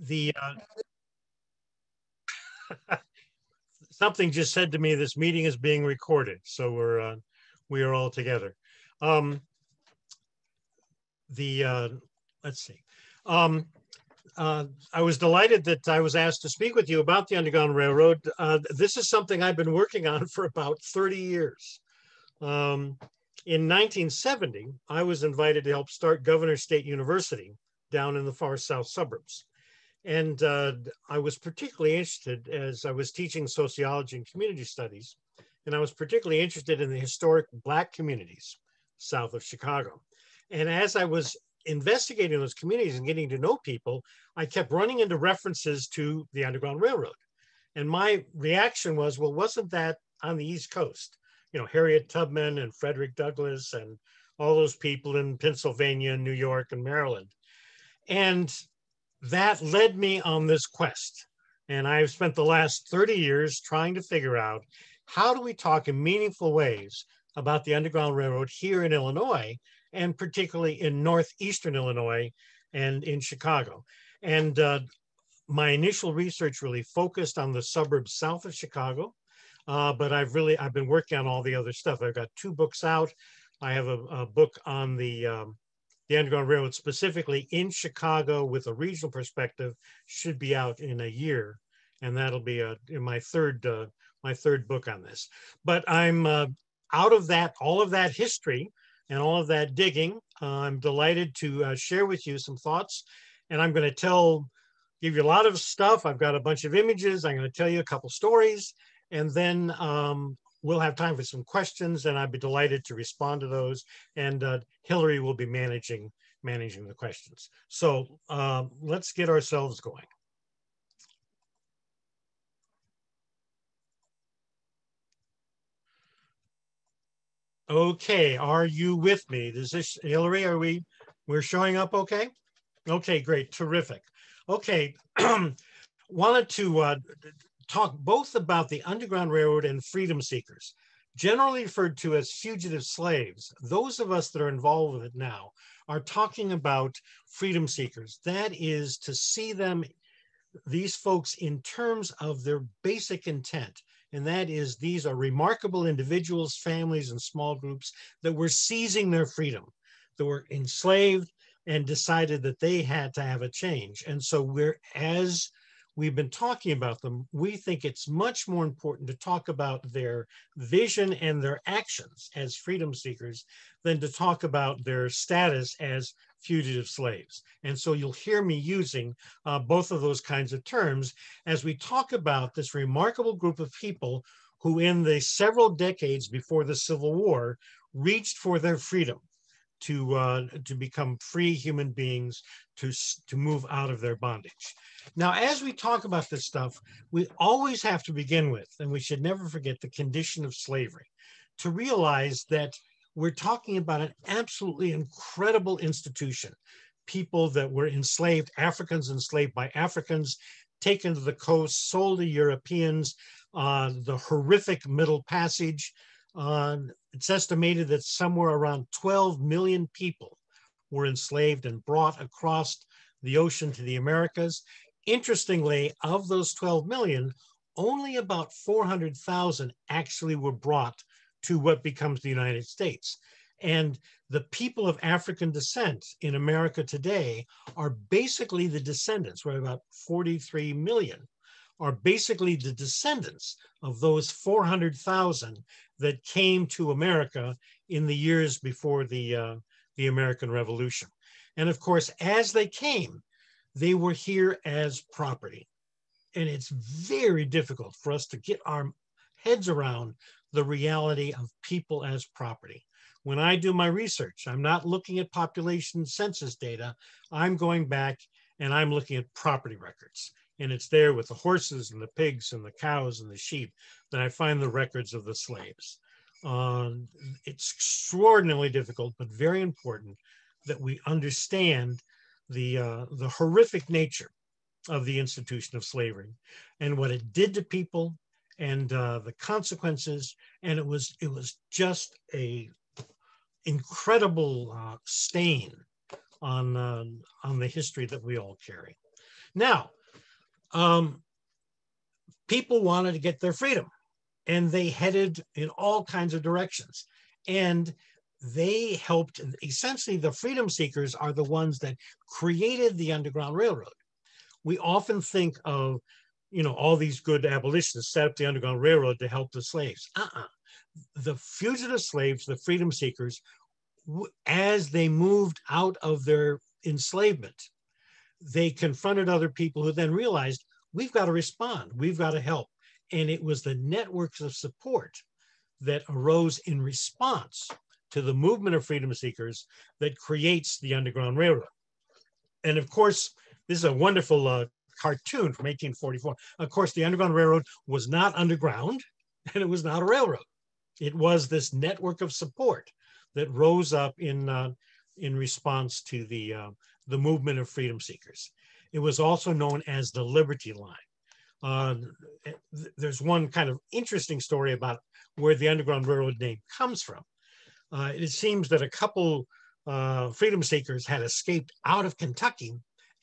the uh, something just said to me this meeting is being recorded so we're uh, we are all together um, the uh, let's see um, uh, I was delighted that I was asked to speak with you about the Underground Railroad. Uh, this is something I've been working on for about 30 years. Um, in 1970, I was invited to help start Governor State University down in the far south suburbs. And uh, I was particularly interested as I was teaching sociology and community studies, and I was particularly interested in the historic Black communities south of Chicago. And as I was investigating those communities and getting to know people, I kept running into references to the Underground Railroad. And my reaction was, well, wasn't that on the East Coast? You know, Harriet Tubman and Frederick Douglass and all those people in Pennsylvania, and New York, and Maryland. And that led me on this quest. And I've spent the last 30 years trying to figure out how do we talk in meaningful ways about the Underground Railroad here in Illinois and particularly in northeastern Illinois and in Chicago. And uh, my initial research really focused on the suburbs south of Chicago, uh, but I've really I've been working on all the other stuff. I've got two books out. I have a, a book on the um, the Underground Railroad specifically in Chicago with a regional perspective should be out in a year, and that'll be a, in my third uh, my third book on this. But I'm uh, out of that all of that history and all of that digging. Uh, I'm delighted to uh, share with you some thoughts. And I'm going to tell, give you a lot of stuff. I've got a bunch of images. I'm going to tell you a couple stories. And then um, we'll have time for some questions. And I'd be delighted to respond to those. And uh, Hillary will be managing, managing the questions. So um, let's get ourselves going. Okay, are you with me? Is this Hillary? Are we we're showing up okay? Okay, great, terrific. Okay, wanted to uh, talk both about the Underground Railroad and freedom seekers, generally referred to as fugitive slaves. Those of us that are involved with it now are talking about freedom seekers. That is to see them, these folks, in terms of their basic intent and that is these are remarkable individuals, families, and small groups that were seizing their freedom, that were enslaved and decided that they had to have a change. And so we're, as we've been talking about them, we think it's much more important to talk about their vision and their actions as freedom seekers than to talk about their status as fugitive slaves. And so you'll hear me using uh, both of those kinds of terms as we talk about this remarkable group of people who in the several decades before the Civil War reached for their freedom to, uh, to become free human beings, to, to move out of their bondage. Now, as we talk about this stuff, we always have to begin with, and we should never forget the condition of slavery, to realize that we're talking about an absolutely incredible institution. People that were enslaved, Africans enslaved by Africans, taken to the coast, sold to Europeans, uh, the horrific Middle Passage. Uh, it's estimated that somewhere around 12 million people were enslaved and brought across the ocean to the Americas. Interestingly, of those 12 million, only about 400,000 actually were brought to what becomes the United States. And the people of African descent in America today are basically the descendants, right? About 43 million are basically the descendants of those 400,000 that came to America in the years before the, uh, the American Revolution. And of course, as they came, they were here as property. And it's very difficult for us to get our heads around the reality of people as property. When I do my research, I'm not looking at population census data. I'm going back and I'm looking at property records. And it's there with the horses and the pigs and the cows and the sheep that I find the records of the slaves. Um, it's extraordinarily difficult, but very important that we understand the, uh, the horrific nature of the institution of slavery and what it did to people and uh, the consequences. And it was it was just a incredible uh, stain on uh, on the history that we all carry. Now, um, people wanted to get their freedom and they headed in all kinds of directions. And they helped, essentially, the freedom seekers are the ones that created the Underground Railroad. We often think of, you know, all these good abolitionists set up the Underground Railroad to help the slaves. Uh-uh. The fugitive slaves, the freedom seekers, as they moved out of their enslavement, they confronted other people who then realized we've got to respond, we've got to help. And it was the networks of support that arose in response to the movement of freedom seekers that creates the Underground Railroad. And of course, this is a wonderful uh, cartoon from 1844. Of course, the Underground Railroad was not underground and it was not a railroad. It was this network of support that rose up in, uh, in response to the, uh, the movement of freedom seekers. It was also known as the Liberty Line. Uh, there's one kind of interesting story about where the Underground Railroad name comes from. Uh, it seems that a couple uh, freedom seekers had escaped out of Kentucky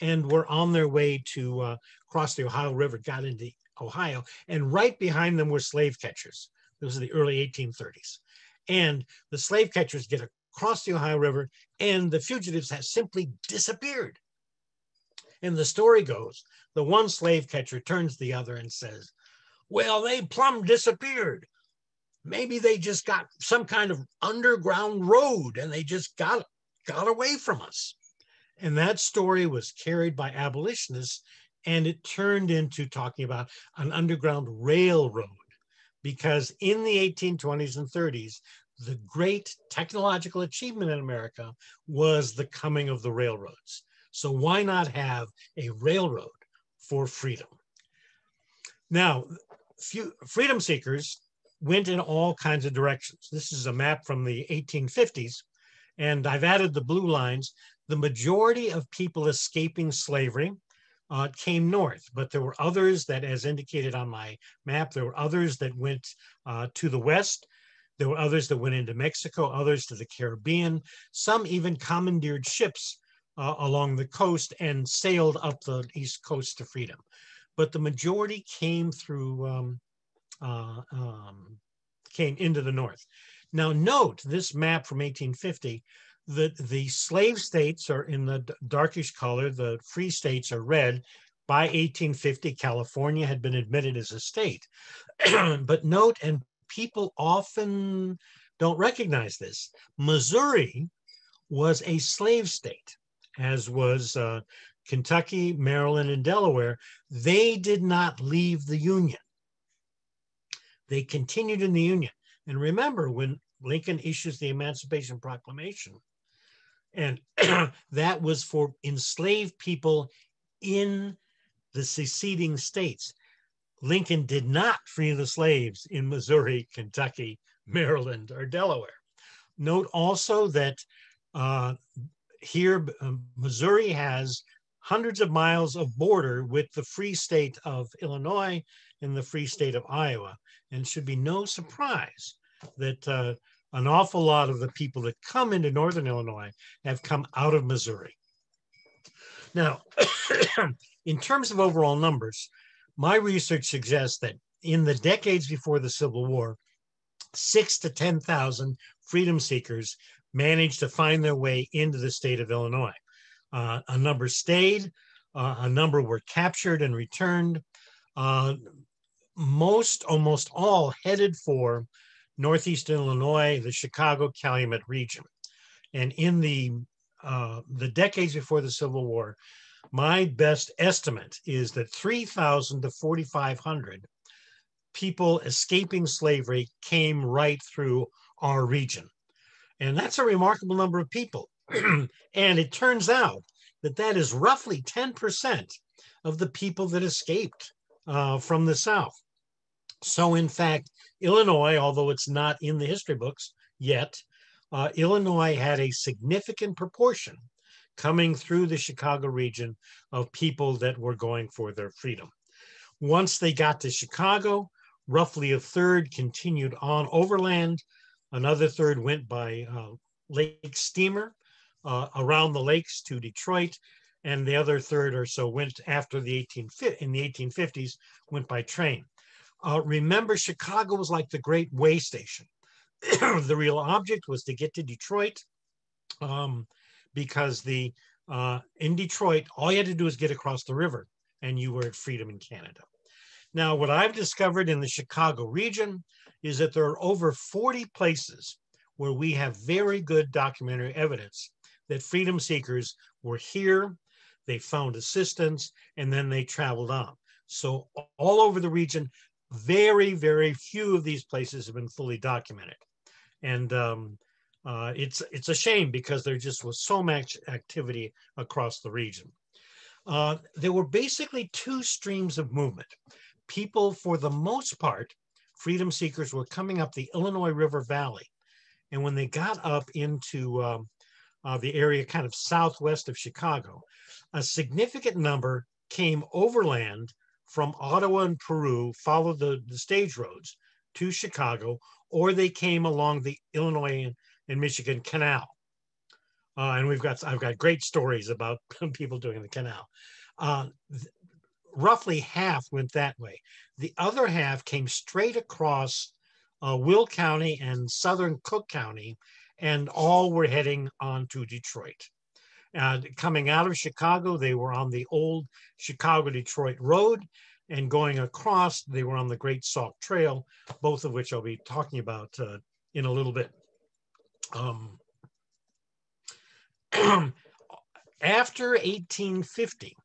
and were on their way to uh, cross the Ohio River, got into Ohio, and right behind them were slave catchers. This is the early 1830s. And the slave catchers get across the Ohio River, and the fugitives have simply disappeared. And the story goes the one slave catcher turns the other and says, Well, they plumb disappeared. Maybe they just got some kind of underground road and they just got, got away from us. And that story was carried by abolitionists and it turned into talking about an underground railroad because in the 1820s and 30s, the great technological achievement in America was the coming of the railroads. So why not have a railroad for freedom? Now, few, freedom seekers went in all kinds of directions. This is a map from the 1850s, and I've added the blue lines. The majority of people escaping slavery uh, came north, but there were others that, as indicated on my map, there were others that went uh, to the west. There were others that went into Mexico, others to the Caribbean. Some even commandeered ships uh, along the coast and sailed up the east coast to freedom. But the majority came through, um, uh, um, came into the north. Now note this map from 1850, that the slave states are in the darkish color, the free states are red. By 1850, California had been admitted as a state. but note, and people often don't recognize this, Missouri was a slave state as was uh, Kentucky, Maryland, and Delaware, they did not leave the Union. They continued in the Union. And remember, when Lincoln issues the Emancipation Proclamation, and that was for enslaved people in the seceding states. Lincoln did not free the slaves in Missouri, Kentucky, Maryland, or Delaware. Note also that uh, here, um, Missouri has hundreds of miles of border with the free state of Illinois and the free state of Iowa. And should be no surprise that uh, an awful lot of the people that come into Northern Illinois have come out of Missouri. Now, in terms of overall numbers, my research suggests that in the decades before the Civil War, six to 10,000 freedom seekers managed to find their way into the state of Illinois. Uh, a number stayed, uh, a number were captured and returned. Uh, most, almost all headed for Northeast Illinois, the Chicago Calumet region. And in the, uh, the decades before the Civil War, my best estimate is that 3,000 to 4,500 people escaping slavery came right through our region. And that's a remarkable number of people. and it turns out that that is roughly 10% of the people that escaped uh, from the South. So, in fact, Illinois, although it's not in the history books yet, uh, Illinois had a significant proportion coming through the Chicago region of people that were going for their freedom. Once they got to Chicago, roughly a third continued on overland Another third went by uh, lake steamer uh, around the lakes to Detroit. and the other third or so went after the 18 in the 1850s went by train. Uh, remember, Chicago was like the great way station. the real object was to get to Detroit um, because the uh, in Detroit, all you had to do was get across the river and you were at freedom in Canada. Now, what I've discovered in the Chicago region is that there are over 40 places where we have very good documentary evidence that freedom seekers were here, they found assistance, and then they traveled on. So all over the region, very, very few of these places have been fully documented. And um, uh, it's, it's a shame because there just was so much activity across the region. Uh, there were basically two streams of movement. People, for the most part, freedom seekers were coming up the Illinois River Valley. And when they got up into um, uh, the area kind of southwest of Chicago, a significant number came overland from Ottawa and Peru, followed the, the stage roads to Chicago, or they came along the Illinois and Michigan Canal. Uh, and we've got I've got great stories about people doing the canal. Uh, th- roughly half went that way. The other half came straight across uh, Will County and southern Cook County, and all were heading on to Detroit. Uh, coming out of Chicago, they were on the old Chicago Detroit Road, and going across, they were on the Great Sauk Trail, both of which I'll be talking about uh, in a little bit. Um, after 1850,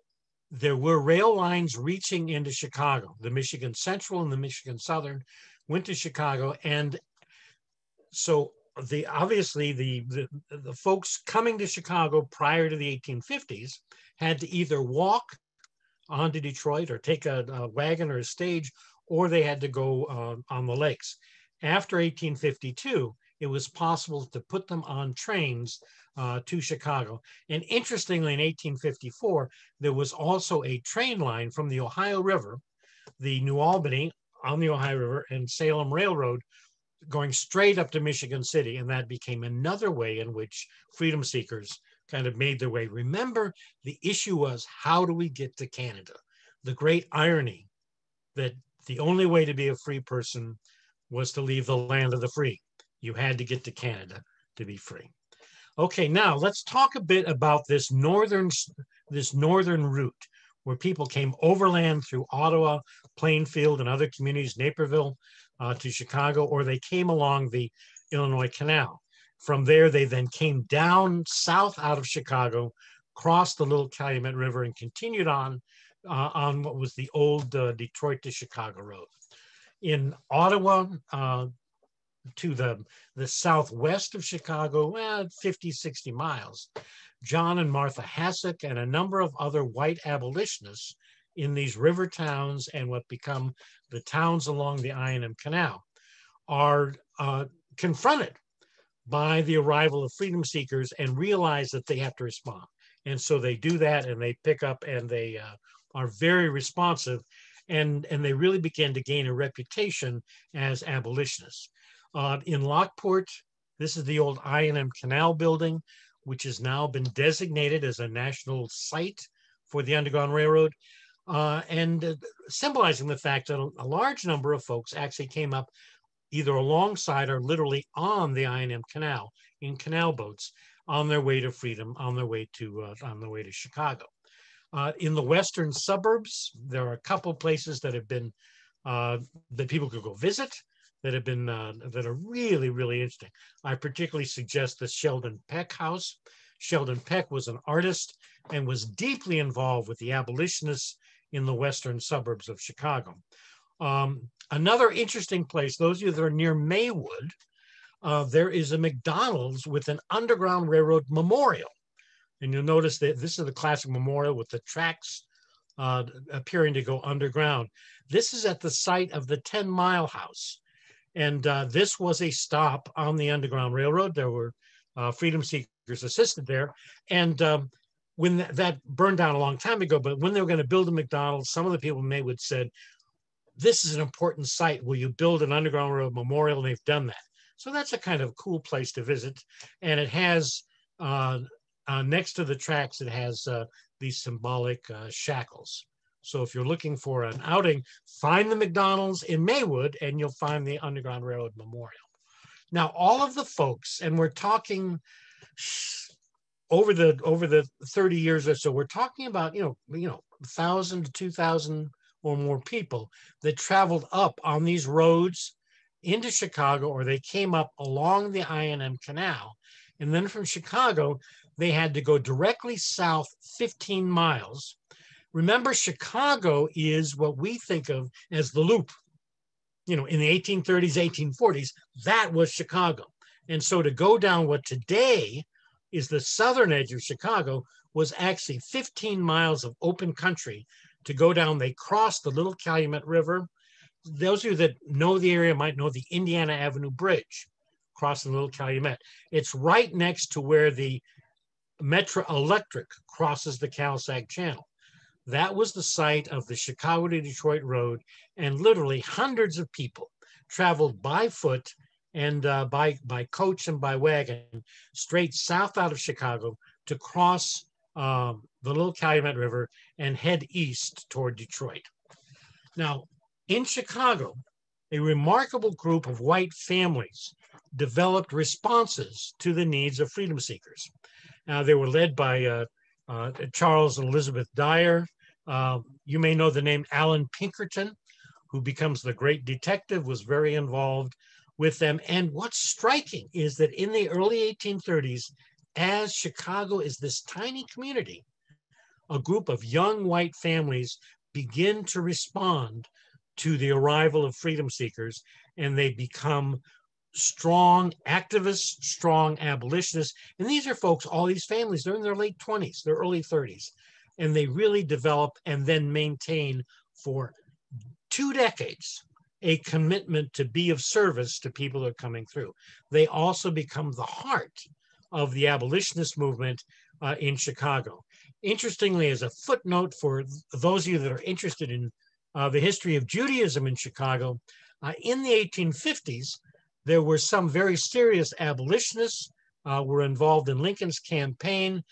there were rail lines reaching into Chicago. The Michigan Central and the Michigan Southern went to Chicago, and so the obviously the, the, the folks coming to Chicago prior to the 1850s had to either walk onto Detroit or take a, a wagon or a stage, or they had to go uh, on the lakes. After 1852, it was possible to put them on trains uh, to Chicago. And interestingly, in 1854, there was also a train line from the Ohio River, the New Albany on the Ohio River and Salem Railroad going straight up to Michigan City. And that became another way in which freedom seekers kind of made their way. Remember, the issue was how do we get to Canada? The great irony that the only way to be a free person was to leave the land of the free. You had to get to Canada to be free. Okay, now let's talk a bit about this northern this northern route where people came overland through Ottawa, Plainfield, and other communities, Naperville, uh, to Chicago, or they came along the Illinois Canal. From there, they then came down south out of Chicago, crossed the Little Calumet River, and continued on uh, on what was the old uh, Detroit to Chicago road. In Ottawa, uh, to the, the southwest of Chicago, well, 50, 60 miles. John and Martha Hossack and a number of other white abolitionists in these river towns and what become the towns along the I&M Canal are uh, confronted by the arrival of freedom seekers and realize that they have to respond. And so they do that and they pick up and they uh, are very responsive and, and they really begin to gain a reputation as abolitionists. Uh, in Lockport, this is the old I&M Canal building, which has now been designated as a national site for the Underground Railroad, uh, and uh, symbolizing the fact that a, large number of folks actually came up either alongside or literally on the I&M Canal in canal boats on their way to freedom, on their way to uh, on their way to Chicago. Uh, in the western suburbs, there are a couple places that have been uh, that people could go visit that have been uh, that are really really interesting. I particularly suggest the Sheldon Peck House. Sheldon Peck was an artist and was deeply involved with the abolitionists in the western suburbs of Chicago. Um, another interesting place, those of you that are near Maywood, uh, there is a McDonald's with an Underground Railroad memorial. And you'll notice that this is the classic memorial with the tracks uh, appearing to go underground. This is at the site of the 10 Mile House. And uh, this was a stop on the Underground Railroad. There were uh, freedom seekers assisted there. And um, when that, that, burned down a long time ago, but when they were going to build a McDonald's, some of the people in Maywood said, this is an important site. Will you build an Underground Railroad memorial? And they've done that. So that's a kind of cool place to visit. And it has uh, uh, next to the tracks, it has uh, these symbolic uh, shackles. So if you're looking for an outing, find the McDonald's in Maywood and you'll find the Underground Railroad Memorial. Now, all of the folks, and we're talking over the over the 30 years or so, we're talking about, you know, you know, thousand to two thousand or more people that traveled up on these roads into Chicago, or they came up along the I&M Canal. And then from Chicago, they had to go directly south 15 miles. Remember, Chicago is what we think of as the loop. You know, in the 1830s, 1840s, that was Chicago. And so to go down what today is the southern edge of Chicago was actually 15 miles of open country to go down. They crossed the Little Calumet River. Those of you that know the area might know the Indiana Avenue Bridge crossing the Little Calumet. It's right next to where the Metro Electric crosses the Cal-Sag Channel. That was the site of the Chicago to Detroit Road, and literally hundreds of people traveled by foot and uh, by by coach and by wagon straight south out of Chicago to cross um, the Little Calumet River and head east toward Detroit. Now, in Chicago, a remarkable group of white families developed responses to the needs of freedom seekers. They were led by uh, uh, Charles and Elizabeth Dyer. Uh, you may know the name Allan Pinkerton, who becomes the great detective, was very involved with them. And what's striking is that in the early 1830s, as Chicago is this tiny community, a group of young white families begin to respond to the arrival of freedom seekers and they become strong activists, strong abolitionists. And these are folks, all these families, they're in their late 20s, their early 30s. And they really develop and then maintain for two decades a commitment to be of service to people that are coming through. They also become the heart of the abolitionist movement uh, in Chicago. Interestingly, as a footnote for those of you that are interested in uh, the history of Judaism in Chicago, uh, in the 1850s, there were some very serious abolitionists uh, were involved in Lincoln's campaign.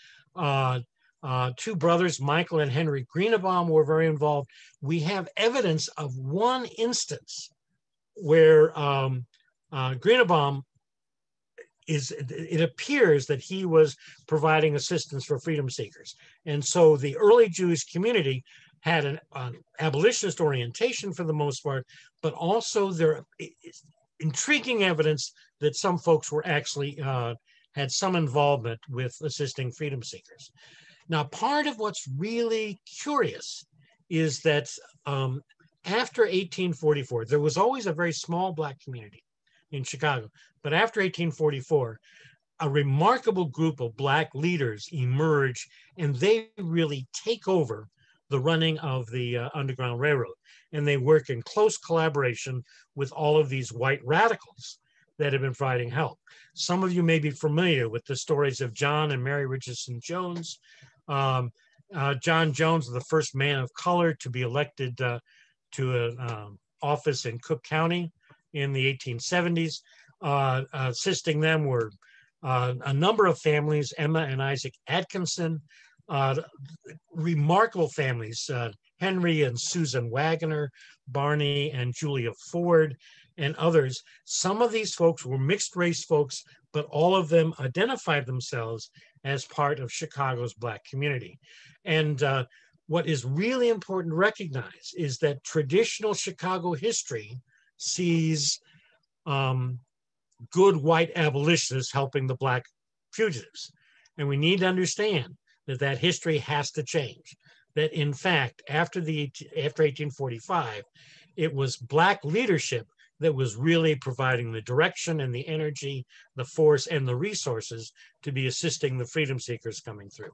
Uh, two brothers, Michael and Henry Greenebaum, were very involved. We have evidence of one instance where um, uh, Greenebaum is, it appears that he was providing assistance for freedom seekers. And so the early Jewish community had an, an abolitionist orientation for the most part, but also there is intriguing evidence that some folks were actually uh, had some involvement with assisting freedom seekers. Now, part of what's really curious is that um, after 1844, there was always a very small Black community in Chicago, but after 1844, a remarkable group of Black leaders emerge and they really take over the running of the uh, Underground Railroad. And they work in close collaboration with all of these white radicals that have been providing help. Some of you may be familiar with the stories of John and Mary Richardson Jones, um, uh, John Jones, the first man of color to be elected uh, to an um, office in Cook County in the 1870s. Uh, assisting them were uh, a number of families, Emma and Isaac Atkinson, uh, remarkable families, uh, Henry and Susan Wagoner, Barney and Julia Ford, and others. Some of these folks were mixed race folks, but all of them identified themselves as part of Chicago's Black community. And uh, what is really important to recognize is that traditional Chicago history sees um, good white abolitionists helping the Black fugitives. And we need to understand that that history has to change. That in fact, after the after 1845, it was Black leadership that was really providing the direction and the energy, the force, and the resources to be assisting the freedom seekers coming through.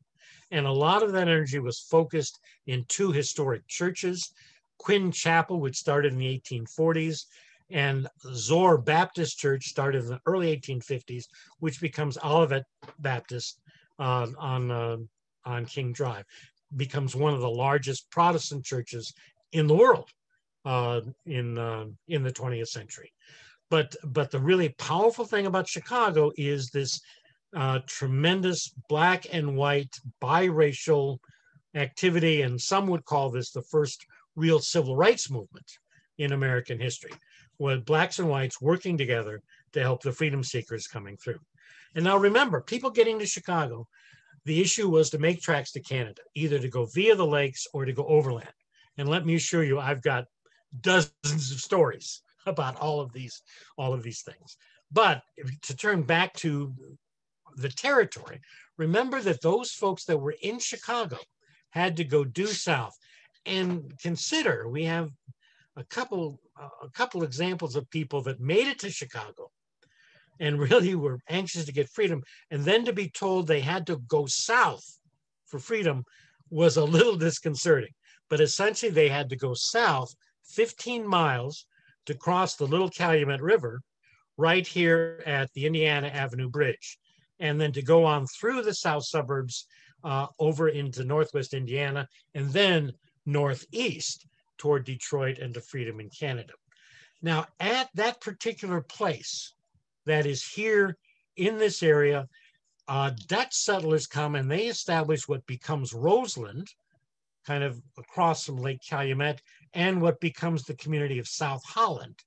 And a lot of that energy was focused in two historic churches Quinn Chapel, which started in the 1840s, and Zoar Baptist Church started in the early 1850s, which becomes Olivet Baptist uh, on, uh, on King Drive, becomes one of the largest Protestant churches in the world in uh, in the 20th century. But but the really powerful thing about Chicago is this uh, tremendous black and white biracial activity, and some would call this the first real civil rights movement in American history, with blacks and whites working together to help the freedom seekers coming through. And now remember, people getting to Chicago, the issue was to make tracks to Canada, either to go via the lakes or to go overland. And let me assure you, I've got dozens of stories about all of these, all of these things. But to turn back to the territory, remember that those folks that were in Chicago had to go due south. And consider we have a couple a couple examples of people that made it to Chicago and really were anxious to get freedom and then to be told they had to go south for freedom was a little disconcerting but essentially they had to go south 15 miles to cross the little calumet river right here at the indiana avenue bridge and then to go on through the south suburbs uh, over into northwest indiana and then northeast toward detroit and to freedom in canada now at that particular place that is here in this area. Uh, Dutch settlers come and they establish what becomes Roseland, kind of across from Lake Calumet, and what becomes the community of South Holland,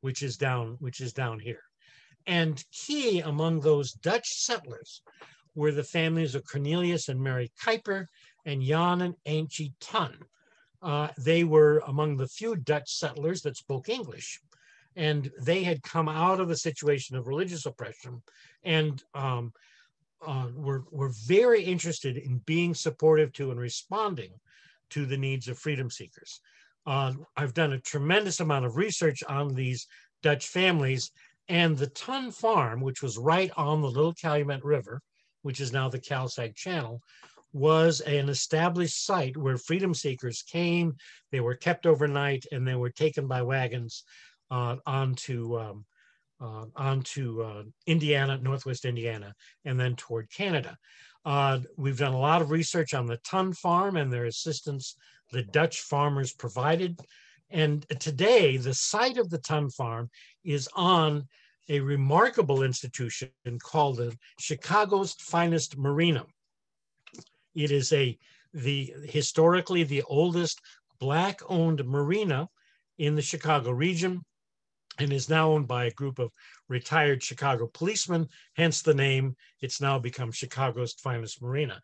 which is down, which is down here. And key among those Dutch settlers were the families of Cornelius and Mary Kuiper and Jan and Antje Ton. Uh, they were among the few Dutch settlers that spoke English and they had come out of a situation of religious oppression and um, uh, were, were very interested in being supportive to and responding to the needs of freedom seekers. Uh, I've done a tremendous amount of research on these Dutch families and the Ton Farm, which was right on the Little Calumet River, which is now the Cal-Sag Channel, was an established site where freedom seekers came, they were kept overnight, and they were taken by wagons uh, onto um, uh, onto uh, Indiana, Northwest Indiana, and then toward Canada. Uh, we've done a lot of research on the Ton Farm and their assistance the Dutch farmers provided. And today, the site of the Ton Farm is on a remarkable institution called the Chicago's Finest Marina. It is a the historically the oldest black-owned marina in the Chicago region and is now owned by a group of retired Chicago policemen, hence the name. It's now become Chicago's finest marina.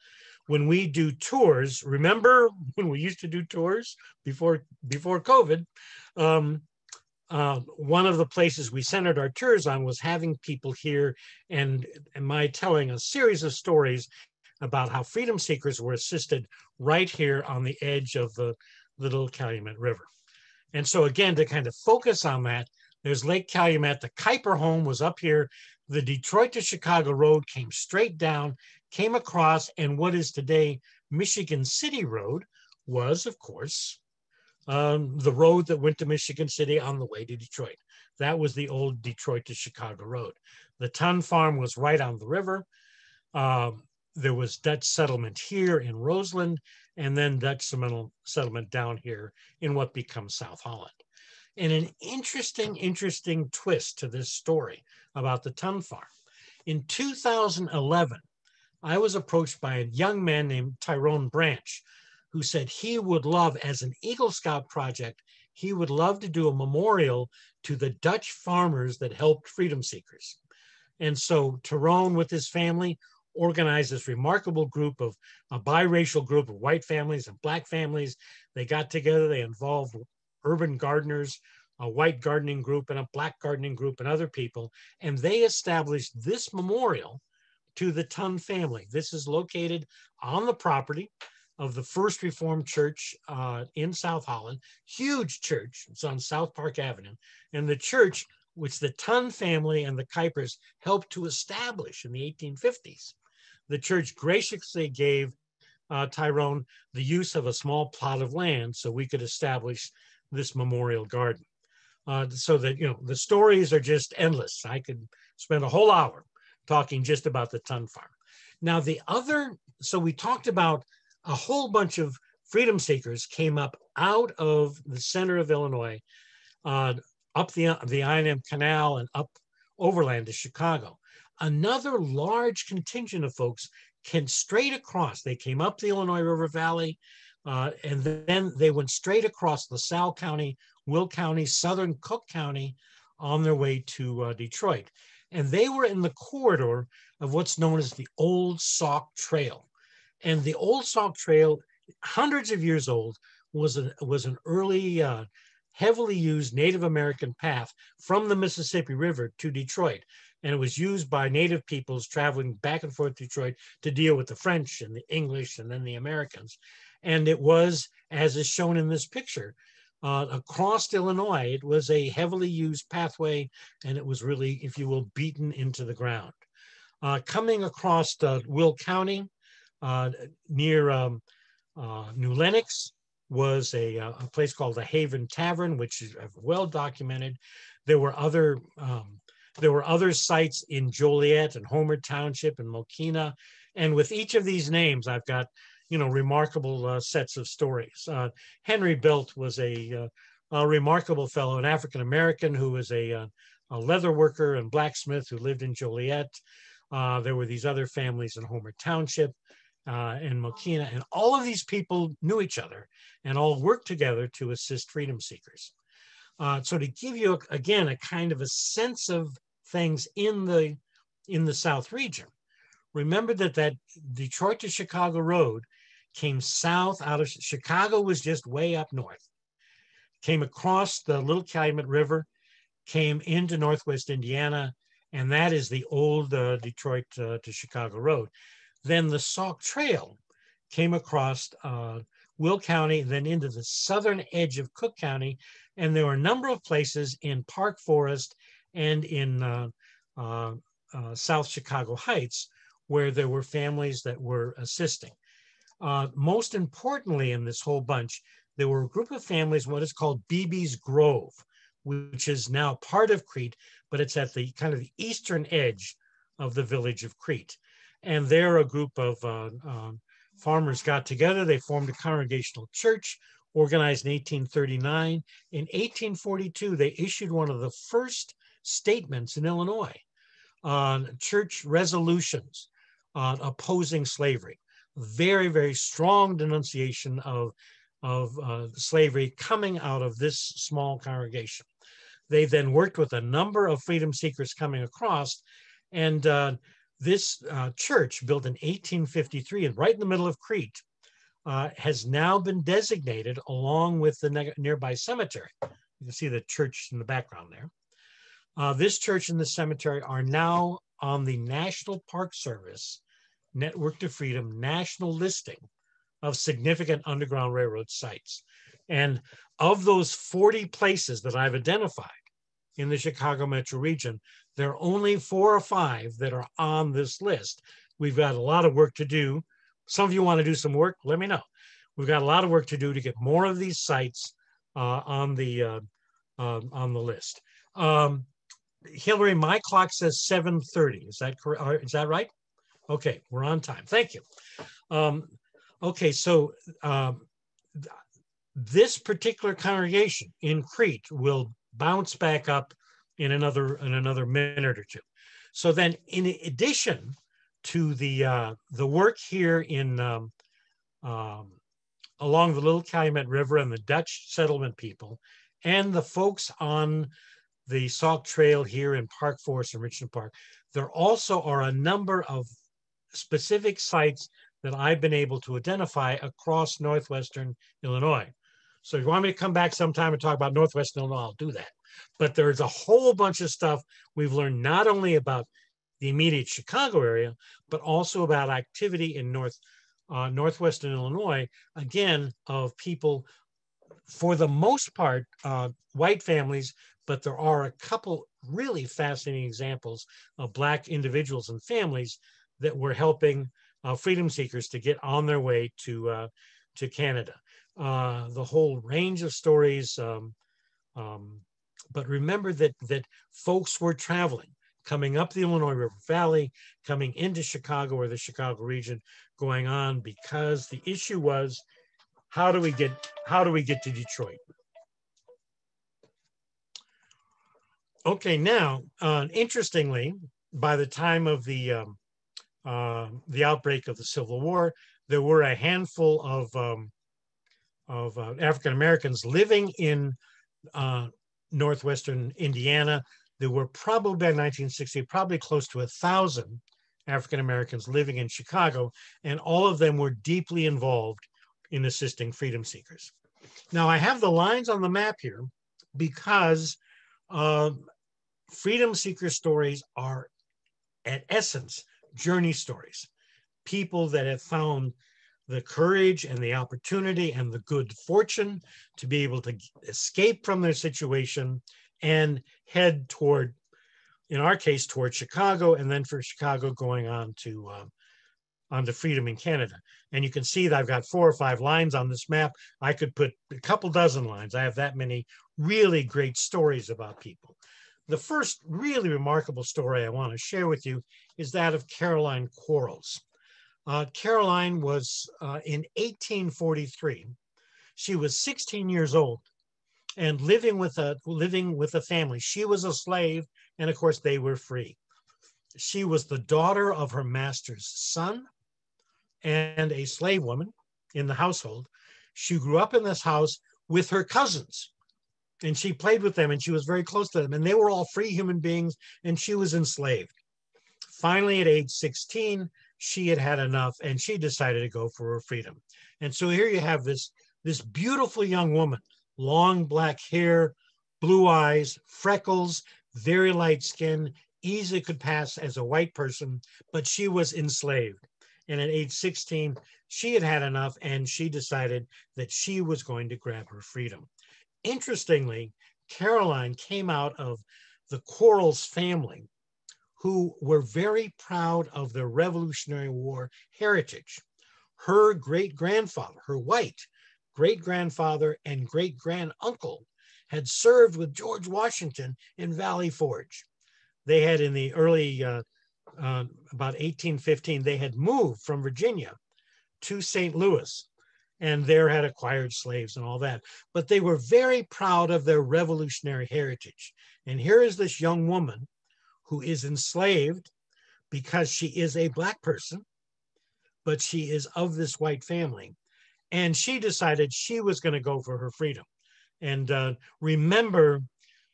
When we do tours, remember when we used to do tours before before COVID? Um, uh, one of the places we centered our tours on was having people here and, and my telling a series of stories about how freedom seekers were assisted right here on the edge of the Little Calumet River. And so again, to kind of focus on that, there's Lake Calumet. The Kuiper home was up here. The Detroit to Chicago road came straight down, came across, and what is today Michigan City Road was, of course, um, the road that went to Michigan City on the way to Detroit. That was the old Detroit to Chicago road. The Ton Farm was right on the river. Um, there was Dutch settlement here in Roseland, and then Dutch settlement down here in what becomes South Holland. And an interesting, interesting twist to this story about the Ton Farm. In 2011, I was approached by a young man named Tyrone Branch, who said he would love, as an Eagle Scout project, he would love to do a memorial to the Dutch farmers that helped freedom seekers. And so Tyrone, with his family, organized this remarkable group of a biracial group of white families and black families. They got together, they involved urban gardeners, a white gardening group and a black gardening group and other people. And they established this memorial to the Ton family. This is located on the property of the First Reformed Church uh, in South Holland, huge church. It's on South Park Avenue. And the church, which the Ton family and the Kuipers helped to establish in the 1850s, the church graciously gave uh, Tyrone the use of a small plot of land so we could establish this memorial garden. Uh, so that, you know, the stories are just endless. I could spend a whole hour talking just about the Ton Farm. Now, the other, so we talked about a whole bunch of freedom seekers came up out of the center of Illinois, uh, up the, the I&M Canal and up overland to Chicago. another large contingent of folks came straight across. They came up the Illinois River Valley, uh, and then they went straight across LaSalle County, Will County, Southern Cook County on their way to uh, Detroit. And they were in the corridor of what's known as the Old Sauk Trail. And the Old Sauk Trail, hundreds of years old, was, a, was an early, uh, heavily used Native American path from the Mississippi River to Detroit. And it was used by Native peoples traveling back and forth to Detroit to deal with the French and the English and then the Americans. And it was, as is shown in this picture, uh, across Illinois, it was a heavily used pathway and it was really, if you will, beaten into the ground. Uh, coming across uh, Will County uh, near um, uh, New Lenox was a, a, place called the Haven Tavern, which is well documented. There were other um, there were other sites in Joliet and Homer Township and Mokena, and with each of these names, I've got you know, remarkable uh, sets of stories. Uh, Henry Belt was a, uh, a remarkable fellow, an African American who was a, uh, a, leather worker and blacksmith who lived in Joliet. Uh, there were these other families in Homer Township and Mokena, and all of these people knew each other and all worked together to assist freedom seekers. so to give you again a kind of a sense of things in the in the South region, remember that that Detroit to Chicago road came south out of Chicago was just way up north, came across the Little Calumet River, came into Northwest Indiana, and that is the old uh, Detroit uh, to Chicago road. Then the Sauk Trail came across uh, Will County, then into the southern edge of Cook County, and there were a number of places in Park Forest and in uh, uh, uh, South Chicago Heights where there were families that were assisting. Uh, most importantly, in this whole bunch, there were a group of families, what is called Beebe's Grove, which is now part of Crete, but it's at the kind of the eastern edge of the village of Crete. And there, a group of uh, uh, farmers got together. They formed a congregational church, organized in 1839. In 1842, they issued one of the first statements in Illinois on church resolutions on opposing slavery. Very, very strong denunciation of, of uh, slavery coming out of this small congregation. They then worked with a number of freedom seekers coming across, and uh, this uh, church, built in 1853 and right in the middle of Crete, uh, has now been designated along with the ne nearby cemetery. You can see the church in the background there. Uh, this church and the cemetery are now on the National Park Service Network to Freedom national listing of significant Underground Railroad sites. And of those 40 places that I've identified in the Chicago metro region, there are only four or five that are on this list. We've got a lot of work to do. Some of you want to do some work, let me know. We've got a lot of work to do to get more of these sites uh, on the uh, uh, on the list. Um, Hillary, my clock says 7:30. Is that correct? Is that right? Okay, we're on time. Thank you. Um, okay, so um, this particular congregation in Crete will bounce back up in another in another minute or two. So then, in addition to the uh, the work here in um, um, along the Little Calumet River and the Dutch settlement people, and the folks on the Sauk Trail here in Park Forest and Richton Park, there also are a number of specific sites that I've been able to identify across Northwestern Illinois. So if you want me to come back sometime and talk about Northwestern Illinois, I'll do that. But there's a whole bunch of stuff we've learned not only about the immediate Chicago area, but also about activity in North uh, Northwestern Illinois, again, of people, for the most part, uh, white families, but there are a couple really fascinating examples of Black individuals and families that were helping uh, freedom seekers to get on their way to uh, to Canada. Uh, the whole range of stories. Um, um, but remember that that folks were traveling, coming up the Illinois River Valley, coming into Chicago or the Chicago region, going on because the issue was, how do we get how do we get to Detroit? Okay, now, uh, interestingly, by the time of the um, uh, the outbreak of the Civil War, there were a handful of um, of uh, African Americans living in uh, northwestern Indiana. There were probably by 1960, probably close to a thousand African Americans living in Chicago, and all of them were deeply involved in assisting freedom seekers. Now, I have the lines on the map here because uh, freedom seeker stories are, at essence, journey stories. People that have found the courage and the opportunity and the good fortune to be able to escape from their situation and head toward, in our case, toward Chicago, and then for Chicago going on to um, on to freedom in Canada. And you can see that I've got four or five lines on this map. I could put a couple dozen lines. I have that many really great stories about people. The first really remarkable story I want to share with you is that of Caroline Quarles. Uh, Caroline was uh, in 1843. She was 16 years old and living with a living with a family. She was a slave, and of course they were free. She was the daughter of her master's son and a slave woman in the household. She grew up in this house with her cousins, and she played with them, and she was very close to them, and they were all free human beings, and she was enslaved. Finally, at age 16, she had had enough and she decided to go for her freedom. And so here you have this, this beautiful young woman, long black hair, blue eyes, freckles, very light skin, easily could pass as a white person, but she was enslaved. And at age 16, she had had enough and she decided that she was going to grab her freedom. Interestingly, Caroline came out of the Quarles family, who were very proud of their Revolutionary War heritage. Her great grandfather, her white great grandfather and great granduncle, had served with George Washington in Valley Forge. They had, in the early, uh, uh, about 1815, they had moved from Virginia to St. Louis and there had acquired slaves and all that. But they were very proud of their revolutionary heritage. And here is this young woman who is enslaved because she is a black person, but she is of this white family. And she decided she was going to go for her freedom. And uh, remember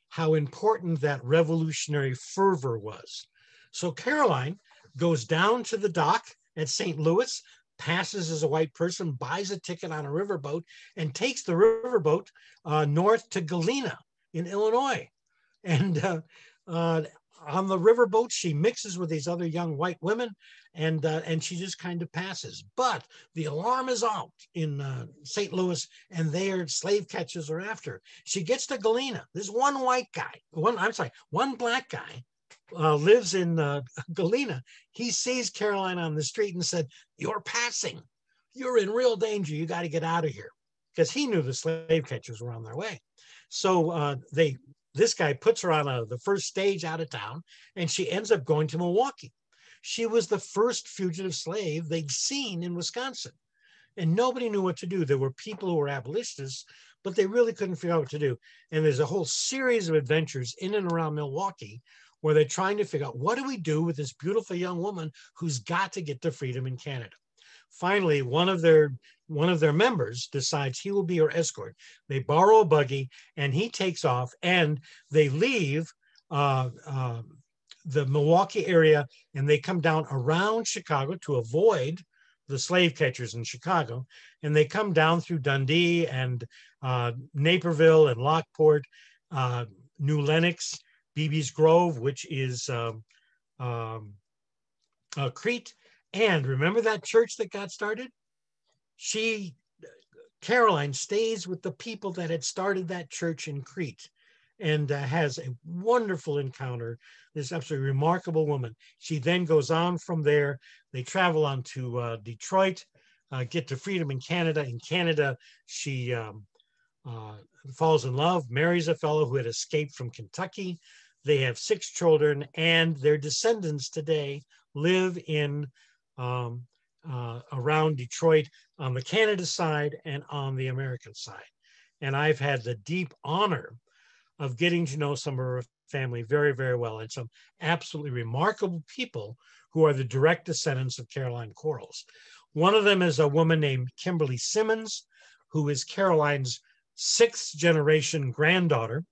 how important that revolutionary fervor was. So Caroline goes down to the dock at St. Louis, passes as a white person, buys a ticket on a riverboat, and takes the riverboat uh, north to Galena in Illinois. And uh, uh, on the riverboat, she mixes with these other young white women, and uh, and she just kind of passes. But the alarm is out in uh, St. Louis, and their slave catchers are after. She gets to Galena. There's one white guy, one I'm sorry, one black guy uh, lives in uh, Galena. He sees Caroline on the street and said, "You're passing. You're in real danger. You got to get out of here," because he knew the slave catchers were on their way. So uh, they this guy puts her on a, the first stage out of town, and she ends up going to Milwaukee. She was the first fugitive slave they'd seen in Wisconsin, and nobody knew what to do. There were people who were abolitionists, but they really couldn't figure out what to do. And there's a whole series of adventures in and around Milwaukee where they're trying to figure out what do we do with this beautiful young woman who's got to get to freedom in Canada. Finally, one of their one of their members decides he will be her escort. They borrow a buggy and he takes off and they leave uh, uh, the Milwaukee area and they come down around Chicago to avoid the slave catchers in Chicago. And they come down through Dundee and uh, Naperville and Lockport, uh, New Lenox, Beebe's Grove, which is um, um, uh, Crete. And remember that church that got started? she Caroline stays with the people that had started that church in Crete and uh, has a wonderful encounter. This absolutely remarkable woman. She then goes on from there. They travel on to uh, Detroit, uh, get to freedom in Canada. In Canada, she um, uh, falls in love, marries a fellow who had escaped from Kentucky. They have six children, and their descendants today live in um, uh, around Detroit on the Canada side and on the American side. And I've had the deep honor of getting to know some of her family very, very well and some absolutely remarkable people who are the direct descendants of Caroline Quarles. One of them is a woman named Kimberly Simmons, who is Caroline's sixth generation granddaughter.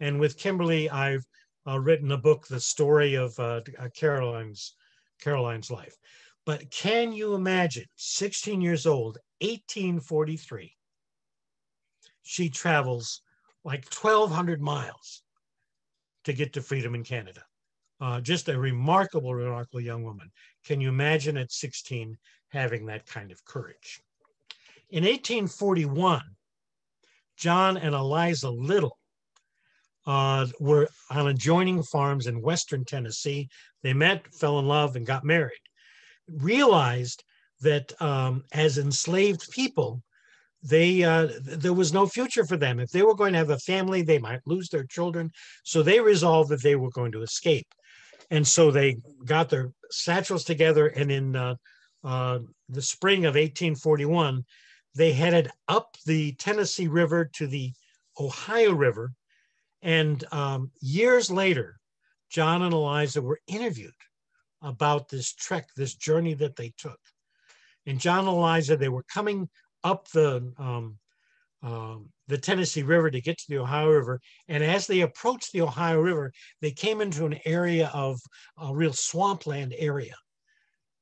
And with Kimberly, I've uh, written a book, the story of uh, uh Caroline's Caroline's life. But can you imagine, 16 years old, 1843, she travels like 1,200 miles to get to freedom in Canada. Uh, just a remarkable, remarkable young woman. Can you imagine at 16 having that kind of courage? In 1841, John and Eliza Little uh, were on adjoining farms in Western Tennessee. They met, fell in love, and got married. Realized that um, as enslaved people, they uh, there was no future for them. If they were going to have a family, they might lose their children. So they resolved that they were going to escape, and so they got their satchels together. And in uh, uh, the spring of 1841, they headed up the Tennessee River to the Ohio River, and um, years later, John and Eliza were interviewed about this trek, this journey that they took. And John and Eliza, they were coming up the um, um, the Tennessee River to get to the Ohio River. And as they approached the Ohio River, they came into an area of a real swampland area.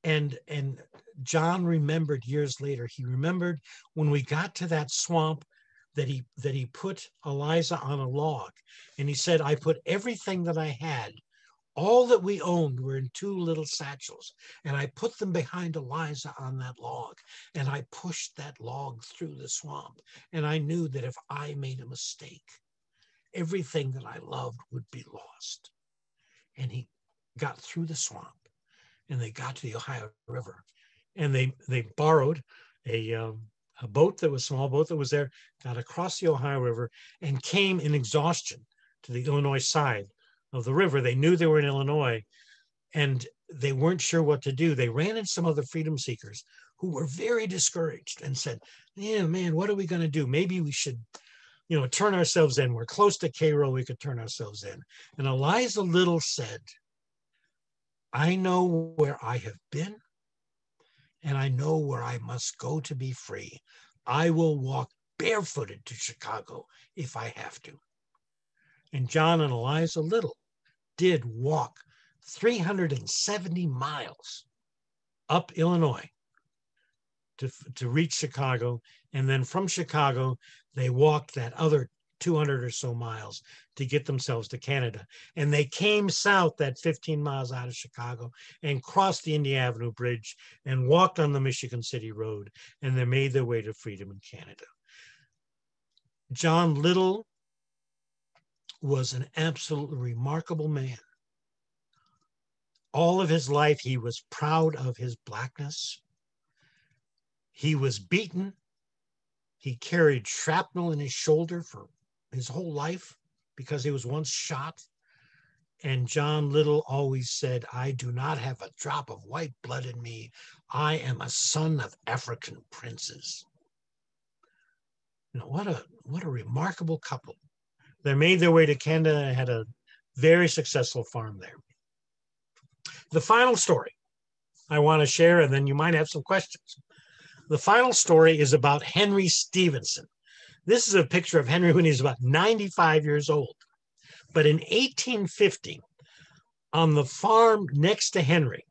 And, and John remembered years later, he remembered when we got to that swamp that he, that he put Eliza on a log. And he said, I put everything that I had all that we owned were in two little satchels, and I put them behind Eliza on that log, and I pushed that log through the swamp. And I knew that if I made a mistake, everything that I loved would be lost. And he got through the swamp, and they got to the Ohio River, and they they borrowed a um, a boat that was small boat that was there, got across the Ohio River, and came in exhaustion to the Illinois side of the river. They knew they were in Illinois and they weren't sure what to do. They ran into some other freedom seekers who were very discouraged and said, Yeah, man, what are we going to do? Maybe we should, you know, turn ourselves in. We're close to Cairo. We could turn ourselves in. And Eliza Little said, I know where I have been and I know where I must go to be free. I will walk barefooted to Chicago if I have to and John and Eliza Little did walk 370 miles up Illinois to, to reach Chicago. And then from Chicago, they walked that other 200 or so miles to get themselves to Canada. And they came south that 15 miles out of Chicago and crossed the Indiana Avenue Bridge and walked on the Michigan City Road. And they made their way to freedom in Canada. John Little was an absolutely remarkable man. All of his life, he was proud of his blackness. He was beaten. He carried shrapnel in his shoulder for his whole life because he was once shot. And John Little always said, I do not have a drop of white blood in me. I am a son of African princes. Know, what a what a remarkable couple. They made their way to Canada and had a very successful farm there. The final story I want to share, and then you might have some questions. The final story is about Henry Stevenson. This is a picture of Henry when he's about 95 years old. But in 1850, on the farm next to Henry,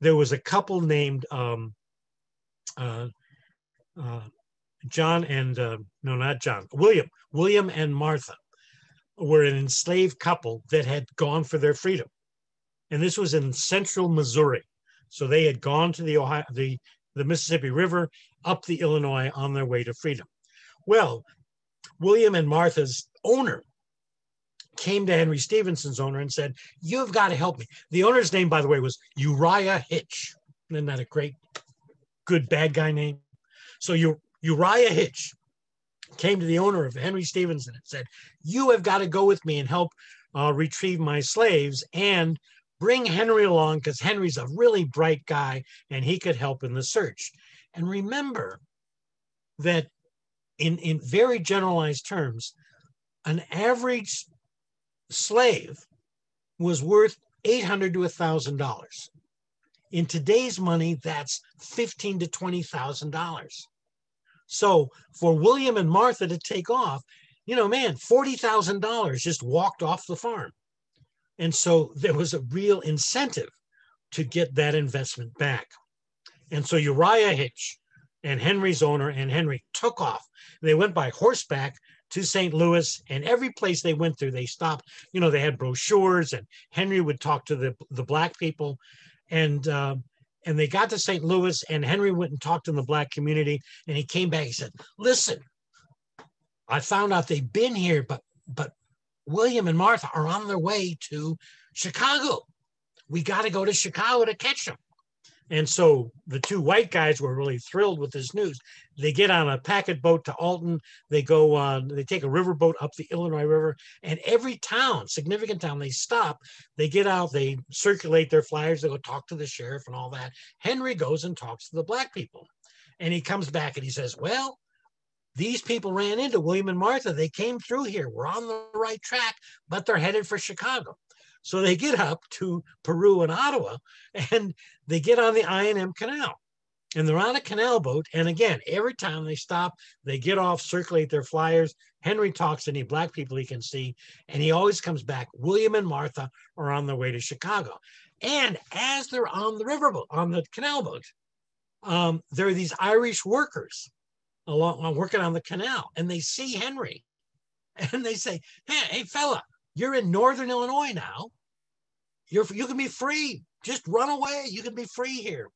there was a couple named um, uh, uh, John and uh, no, not John, William, William and Martha were an enslaved couple that had gone for their freedom, and this was in central Missouri. So they had gone to the Ohio, the the Mississippi River up the Illinois on their way to freedom. Well, William and Martha's owner came to Henry Stevenson's owner and said, You've got to help me. The owner's name, by the way, was Uriah Hitch. Isn't that a great, good bad guy name? So Uriah Hitch came to the owner of Henry Stevenson and said, You have got to go with me and help uh, retrieve my slaves and bring Henry along because Henry's a really bright guy and he could help in the search. And remember that in, in very generalized terms, an average slave was worth 800 to $1,000. In today's money, that's fifteen to twenty thousand dollars. So for William and Martha to take off, you know, man, forty thousand dollars just walked off the farm, and so there was a real incentive to get that investment back. And so Uriah Hitch and Henry's owner and Henry took off. They went by horseback to St. Louis, and every place they went through, they stopped. You know, they had brochures, and Henry would talk to the the black people, and uh, and they got to St. Louis, and Henry went and talked to the black community, and he came back. He said, "Listen, I found out they've been here, but but William and Martha are on their way to Chicago. We got to go to Chicago to catch them." And so the two white guys were really thrilled with this news. They get on a packet boat to Alton. They go on, they take a river boat up the Illinois River. And every town, significant town, they stop, they get out, they circulate their flyers, they go talk to the sheriff and all that. Henry goes and talks to the black people. And he comes back and he says, Well, these people ran into William and Martha. They came through here. We're on the right track, but they're headed for Chicago. So they get up to Peru and Ottawa and they get on the I&M Canal. And they're on a canal boat. And again, every time they stop, they get off, circulate their flyers. Henry talks to any black people he can see, and he always comes back. William and Martha are on their way to Chicago. And as they're on the riverboat, on the canal boat, um, there are these Irish workers along working on the canal, and they see Henry, and they say, "Hey, hey, fella, you're in Northern Illinois now. You're you can be free. Just run away. You can be free here.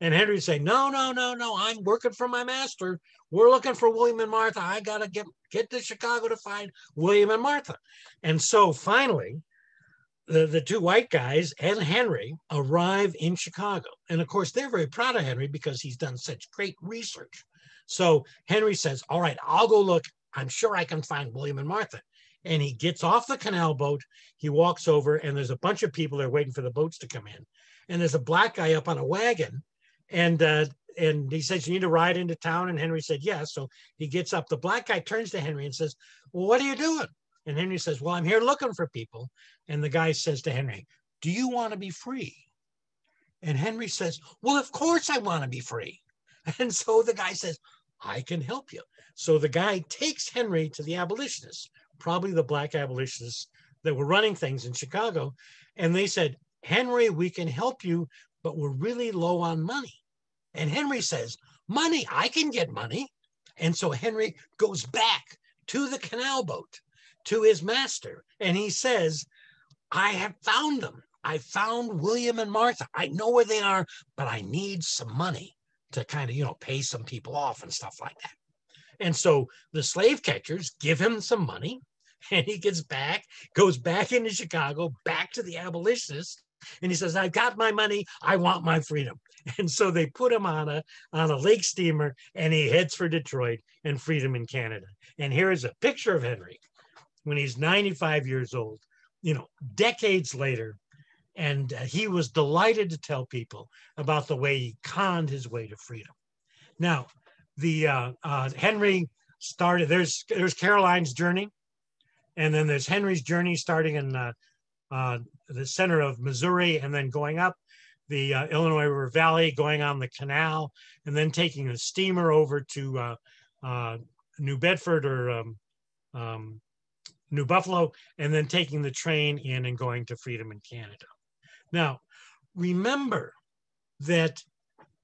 And Henry say, No, no, no, no. I'm working for my master. We're looking for William and Martha. I gotta get get to Chicago to find William and Martha. And so finally, the, the two white guys and Henry arrive in Chicago. And of course, they're very proud of Henry because he's done such great research. So Henry says, All right, I'll go look. I'm sure I can find William and Martha and he gets off the canal boat. He walks over, and there's a bunch of people there waiting for the boats to come in. And there's a black guy up on a wagon, and uh, and he says, "You need to ride into town." And Henry said, "Yes." So he gets up. The black guy turns to Henry and says, "Well, what are you doing?" And Henry says, "Well, I'm here looking for people." And the guy says to Henry, "Do you want to be free?" And Henry says, "Well, of course I want to be free." And so the guy says, "I can help you." So the guy takes Henry to the abolitionists probably the black abolitionists that were running things in Chicago. And they said, Henry, we can help you, but we're really low on money. And Henry says, Money, I can get money. And so Henry goes back to the canal boat, to his master, and he says, I have found them. I found William and Martha. I know where they are, but I need some money to kind of, you know, pay some people off and stuff like that. And so the slave catchers give him some money and he gets back, goes back into Chicago, back to the abolitionists, and he says, "I've got my money. I want my freedom." And so they put him on a on a lake steamer, and he heads for Detroit and freedom in Canada. And here is a picture of Henry when he's 95 years old. You know, decades later, and uh, he was delighted to tell people about the way he conned his way to freedom. Now, the uh, uh, Henry started. There's there's Caroline's journey, and then there's Henry's journey starting in uh, uh, the center of Missouri and then going up the uh, Illinois River Valley, going on the canal, and then taking a steamer over to uh, uh, New Bedford or um, um, New Buffalo, and then taking the train in and going to Freedom in Canada. Now, remember that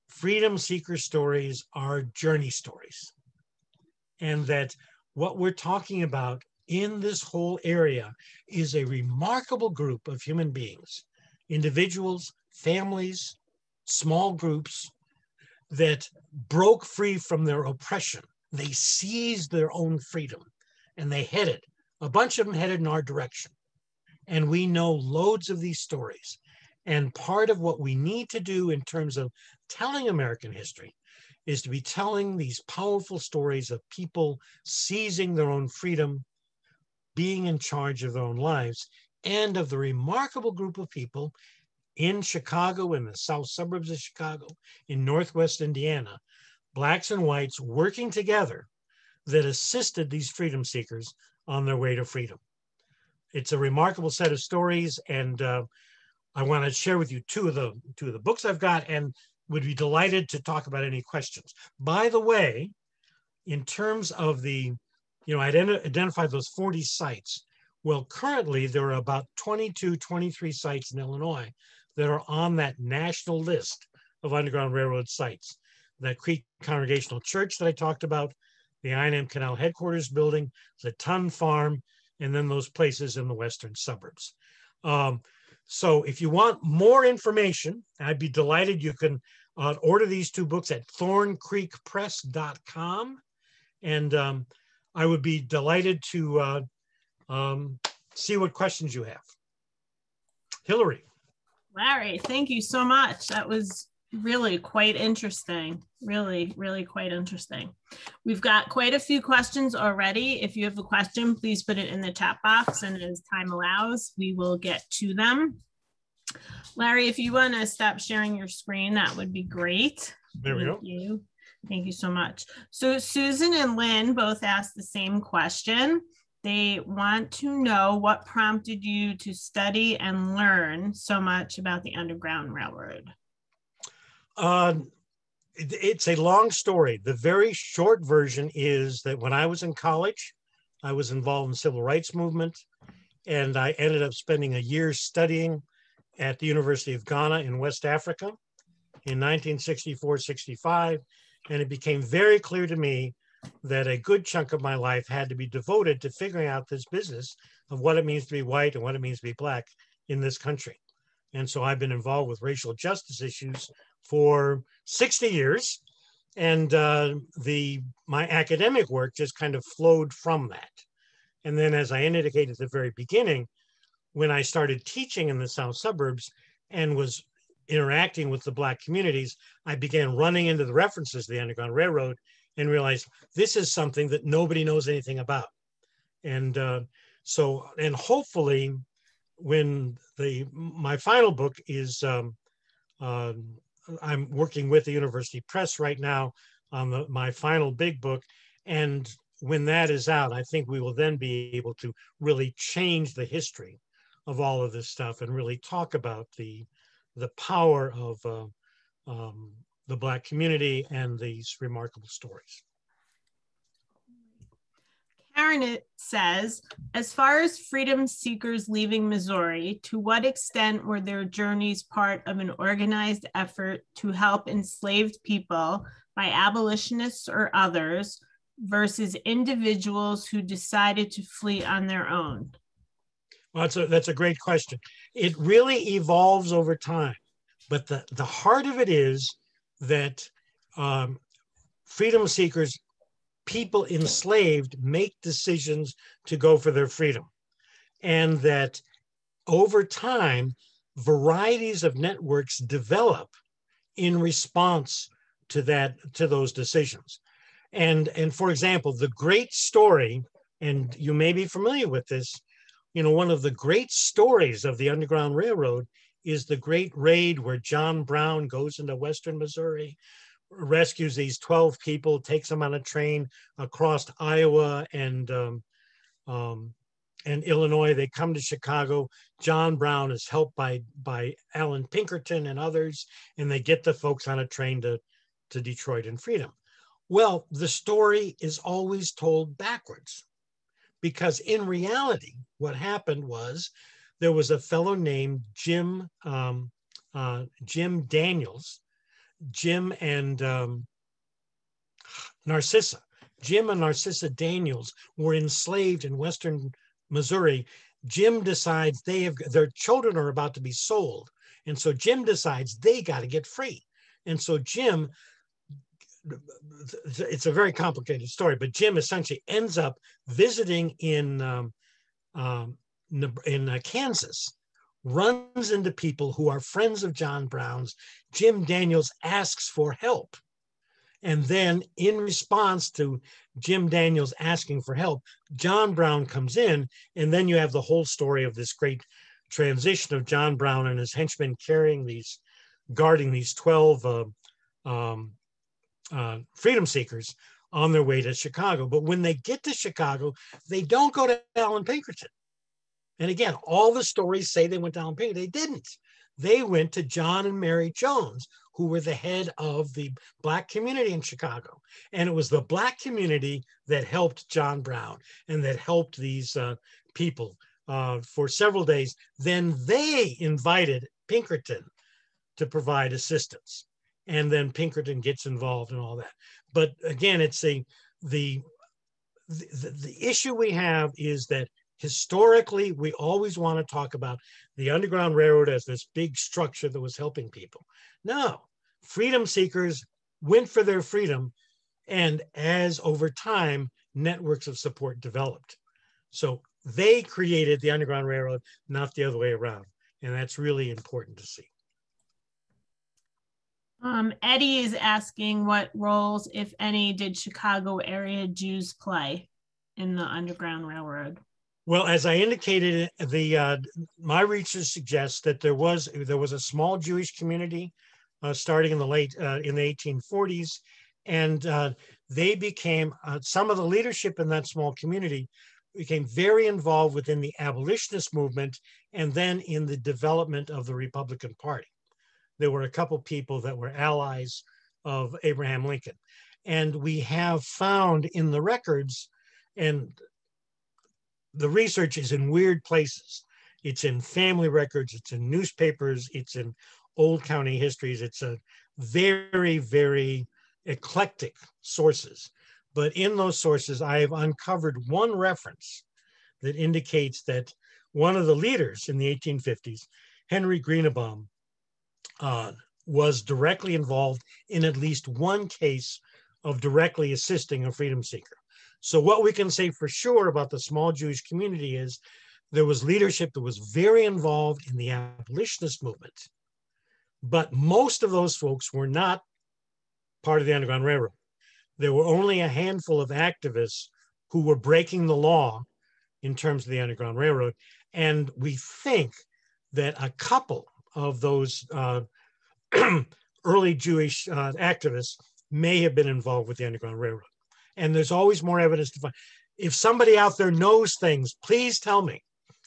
freedom seeker stories are journey stories, and that what we're talking about in this whole area is a remarkable group of human beings, individuals, families, small groups that broke free from their oppression. They seized their own freedom and they headed, a bunch of them headed in our direction. And we know loads of these stories. And part of what we need to do in terms of telling American history is to be telling these powerful stories of people seizing their own freedom being in charge of their own lives and of the remarkable group of people in Chicago, in the south suburbs of Chicago, in Northwest Indiana, blacks and whites working together that assisted these freedom seekers on their way to freedom. It's a remarkable set of stories, and uh, I want to share with you two of the two of the books I've got, and would be delighted to talk about any questions. By the way, in terms of the, you know, I identified those 40 sites. Well, currently there are about 22, 23 sites in Illinois that are on that national list of Underground Railroad sites. The Crete Congregational Church that I talked about, the I&M Canal headquarters building, the Ton Farm, and then those places in the western suburbs. Um, so if you want more information, I'd be delighted. You can uh, order these two books at thorncreekpress.com. And um, I would be delighted to uh, um, see what questions you have. Hillary. Larry, thank you so much. That was really quite interesting. Really, really quite interesting. We've got quite a few questions already. If you have a question, please put it in the chat box and as time allows, we will get to them. Larry, if you want to stop sharing your screen, that would be great. There we Thank go. You. Thank you so much. So Susan and Lynn both asked the same question. They want to know what prompted you to study and learn so much about the Underground Railroad. Uh, it, it's a long story. The very short version is that when I was in college, I was involved in the civil rights movement, and I ended up spending a year studying at the University of Ghana in West Africa in 1964 65. And it became very clear to me that a good chunk of my life had to be devoted to figuring out this business of what it means to be white and what it means to be black in this country. And so I've been involved with racial justice issues for 60 years. And uh, the my academic work just kind of flowed from that. And then, as I indicated at the very beginning, when I started teaching in the South suburbs and was interacting with the Black communities, I began running into the references to the Underground Railroad and realized this is something that nobody knows anything about. And uh, so, and hopefully, when the my final book is um, uh, I'm working with the University Press right now on the, my final big book. And when that is out, I think we will then be able to really change the history of all of this stuff and really talk about the, the power of uh, um, the Black community and these remarkable stories. Karen says, as far as freedom seekers leaving Missouri, to what extent were their journeys part of an organized effort to help enslaved people by abolitionists or others versus individuals who decided to flee on their own? Well, that's a, that's a great question. It really evolves over time, but the, the heart of it is that um, freedom seekers people enslaved make decisions to go for their freedom. And that over time, varieties of networks develop in response to that to those decisions. And, and for example, the great story, and you may be familiar with this, you know, one of the great stories of the Underground Railroad is the great raid where John Brown goes into Western Missouri rescues these 12 people, takes them on a train across Iowa and um, um, and Illinois. They come to Chicago. John Brown is helped by by Allan Pinkerton and others, and they get the folks on a train to to Detroit and freedom. Well, the story is always told backwards, because in reality, what happened was there was a fellow named Jim um, uh, Jim Daniels Jim and um, Narcissa. Jim and Narcissa Daniels were enslaved in Western Missouri. Jim decides they have their children are about to be sold. And so Jim decides they got to get free. And so Jim, it's a very complicated story, but Jim essentially ends up visiting in um, um, in uh, Kansas runs into people who are friends of John Brown's. Jim Daniels asks for help. And then, in response to Jim Daniels asking for help, John Brown comes in. And then you have the whole story of this great transition of John Brown and his henchmen carrying these, guarding these 12 uh, um, uh, freedom seekers on their way to Chicago. But when they get to Chicago, they don't go to Allan Pinkerton. And again, all the stories say they went to Allan Pinkerton. They didn't. They went to John and Mary Jones, who were the head of the Black community in Chicago. And it was the Black community that helped John Brown and that helped these uh, people uh, for several days. Then they invited Pinkerton to provide assistance. And then Pinkerton gets involved and all that. But again, it's a the the, the issue we have is that historically we always want to talk about the underground railroad as this big structure that was helping people. No freedom seekers went for their freedom and as over time networks of support developed. So they created the underground railroad not the other way around and that's really important to see um, Eddie is asking what roles, if any, did Chicago area Jews play in the Underground Railroad? Well, as I indicated, the uh, my research suggests that there was there was a small Jewish community uh, starting in the late uh, in the 1840s, and uh, they became uh, some of the leadership in that small community became very involved within the abolitionist movement and then in the development of the Republican Party there were a couple people that were allies of Abraham Lincoln. And we have found in the records, and the research is in weird places. It's in family records, it's in newspapers, it's in old county histories. It's a very, very eclectic sources. But in those sources, I have uncovered one reference that indicates that one of the leaders in the 1850s, Henry Greenebaum, uh, was directly involved in at least one case of directly assisting a freedom seeker. So, what we can say for sure about the small Jewish community is there was leadership that was very involved in the abolitionist movement, but most of those folks were not part of the Underground Railroad. There were only a handful of activists who were breaking the law in terms of the Underground Railroad. And we think that a couple of those uh, early Jewish uh, activists may have been involved with the Underground Railroad. And there's always more evidence to find. If somebody out there knows things, please tell me.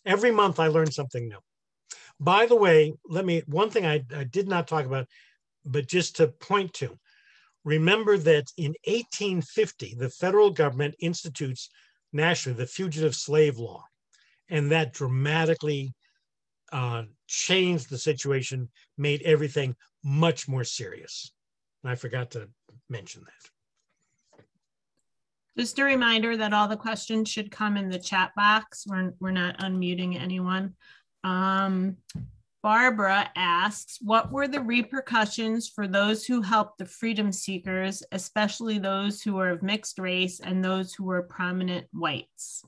Every month I learn something new. By the way, let me, one thing I, I did not talk about, but just to point to, remember that in 1850, the federal government institutes nationally the fugitive slave law. And that dramatically uh, changed the situation, made everything much more serious. And I forgot to mention that. Just a reminder that all the questions should come in the chat box. We're, we're not unmuting anyone. Um, Barbara asks, what were the repercussions for those who helped the freedom seekers, especially those who were of mixed race and those who were prominent whites?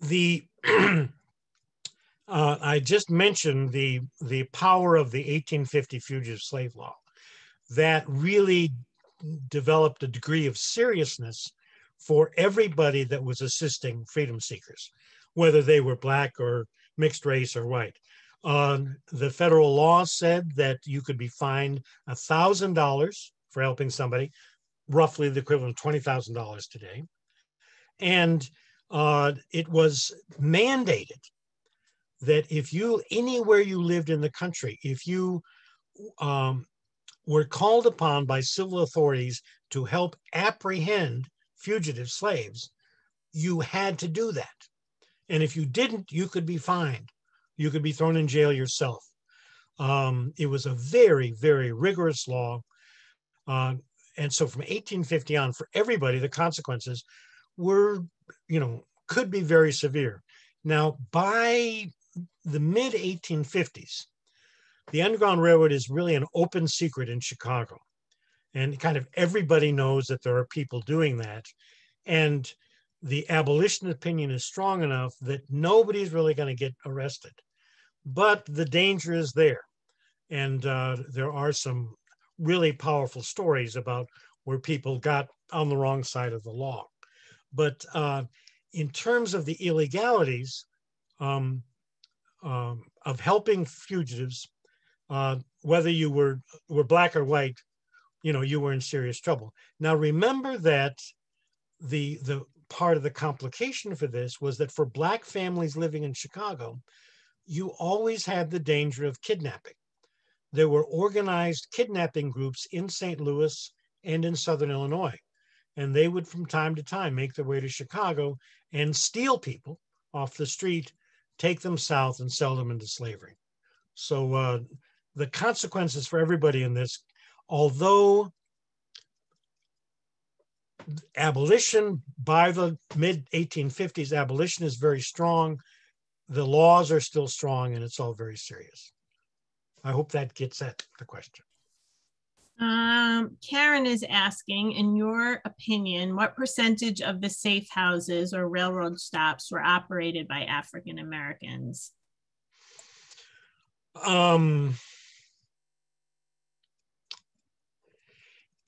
The uh, I just mentioned the the power of the 1850 fugitive slave law that really developed a degree of seriousness for everybody that was assisting freedom seekers, whether they were black or mixed race or white. Uh, the federal law said that you could be fined a thousand dollars for helping somebody, roughly the equivalent of twenty thousand dollars today, and uh, it was mandated that if you anywhere you lived in the country, if you um, were called upon by civil authorities to help apprehend fugitive slaves, you had to do that. And if you didn't, you could be fined. You could be thrown in jail yourself. Um, it was a very, very rigorous law. Uh, and so from 1850 on, for everybody, the consequences were, you know, could be very severe. Now, by the mid 1850s, the Underground Railroad is really an open secret in Chicago. And kind of everybody knows that there are people doing that. And the abolition opinion is strong enough that nobody's really going to get arrested. But the danger is there. And uh, there are some really powerful stories about where people got on the wrong side of the law. But uh, in terms of the illegalities, um, um, of helping fugitives, uh, whether you were were black or white, you know, you were in serious trouble. Now remember that the the part of the complication for this was that for black families living in Chicago, you always had the danger of kidnapping. There were organized kidnapping groups in St. Louis and in Southern Illinois. And they would, from time to time, make their way to Chicago and steal people off the street, take them south, and sell them into slavery. So uh, the consequences for everybody in this, although abolition by the mid 1850s, abolition is very strong. The laws are still strong, and it's all very serious. I hope that gets at the question. Um, Karen is asking, in your opinion, what percentage of the safe houses or railroad stops were operated by African Americans? Um,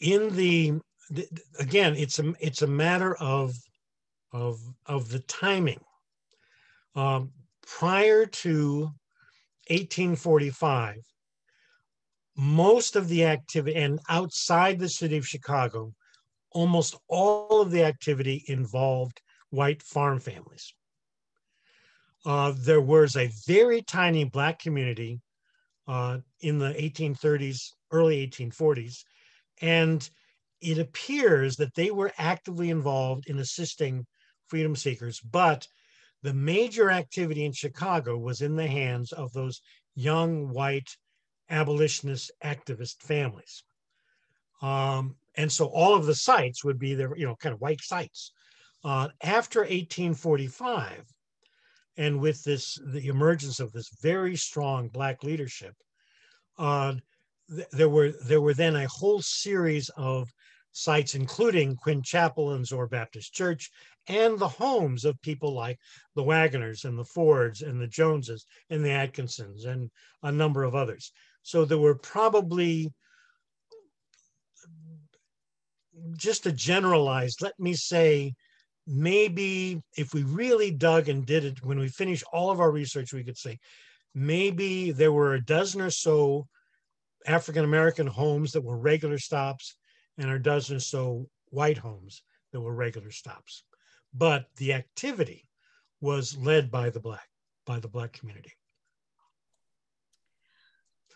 in the, the again, it's a it's a matter of of of the timing. Um, prior to 1845, most of the activity, and outside the city of Chicago, almost all of the activity involved white farm families. Uh, there was a very tiny black community uh, in the 1830s, early 1840s, and it appears that they were actively involved in assisting freedom seekers, but the major activity in Chicago was in the hands of those young white abolitionist activist families. Um, and so all of the sites would be there, you know, kind of white sites. Uh, after 1845, and with this, the emergence of this very strong Black leadership, uh, th there were there were then a whole series of sites, including Quinn Chapel and Zoar Baptist Church, and the homes of people like the Wagoners and the Fords and the Joneses and the Atkinsons and a number of others. So there were probably just a generalized, let me say, maybe if we really dug and did it, when we finished all of our research, we could say maybe there were a dozen or so African American homes that were regular stops and a dozen or so white homes that were regular stops. But the activity was led by the black, by the black community.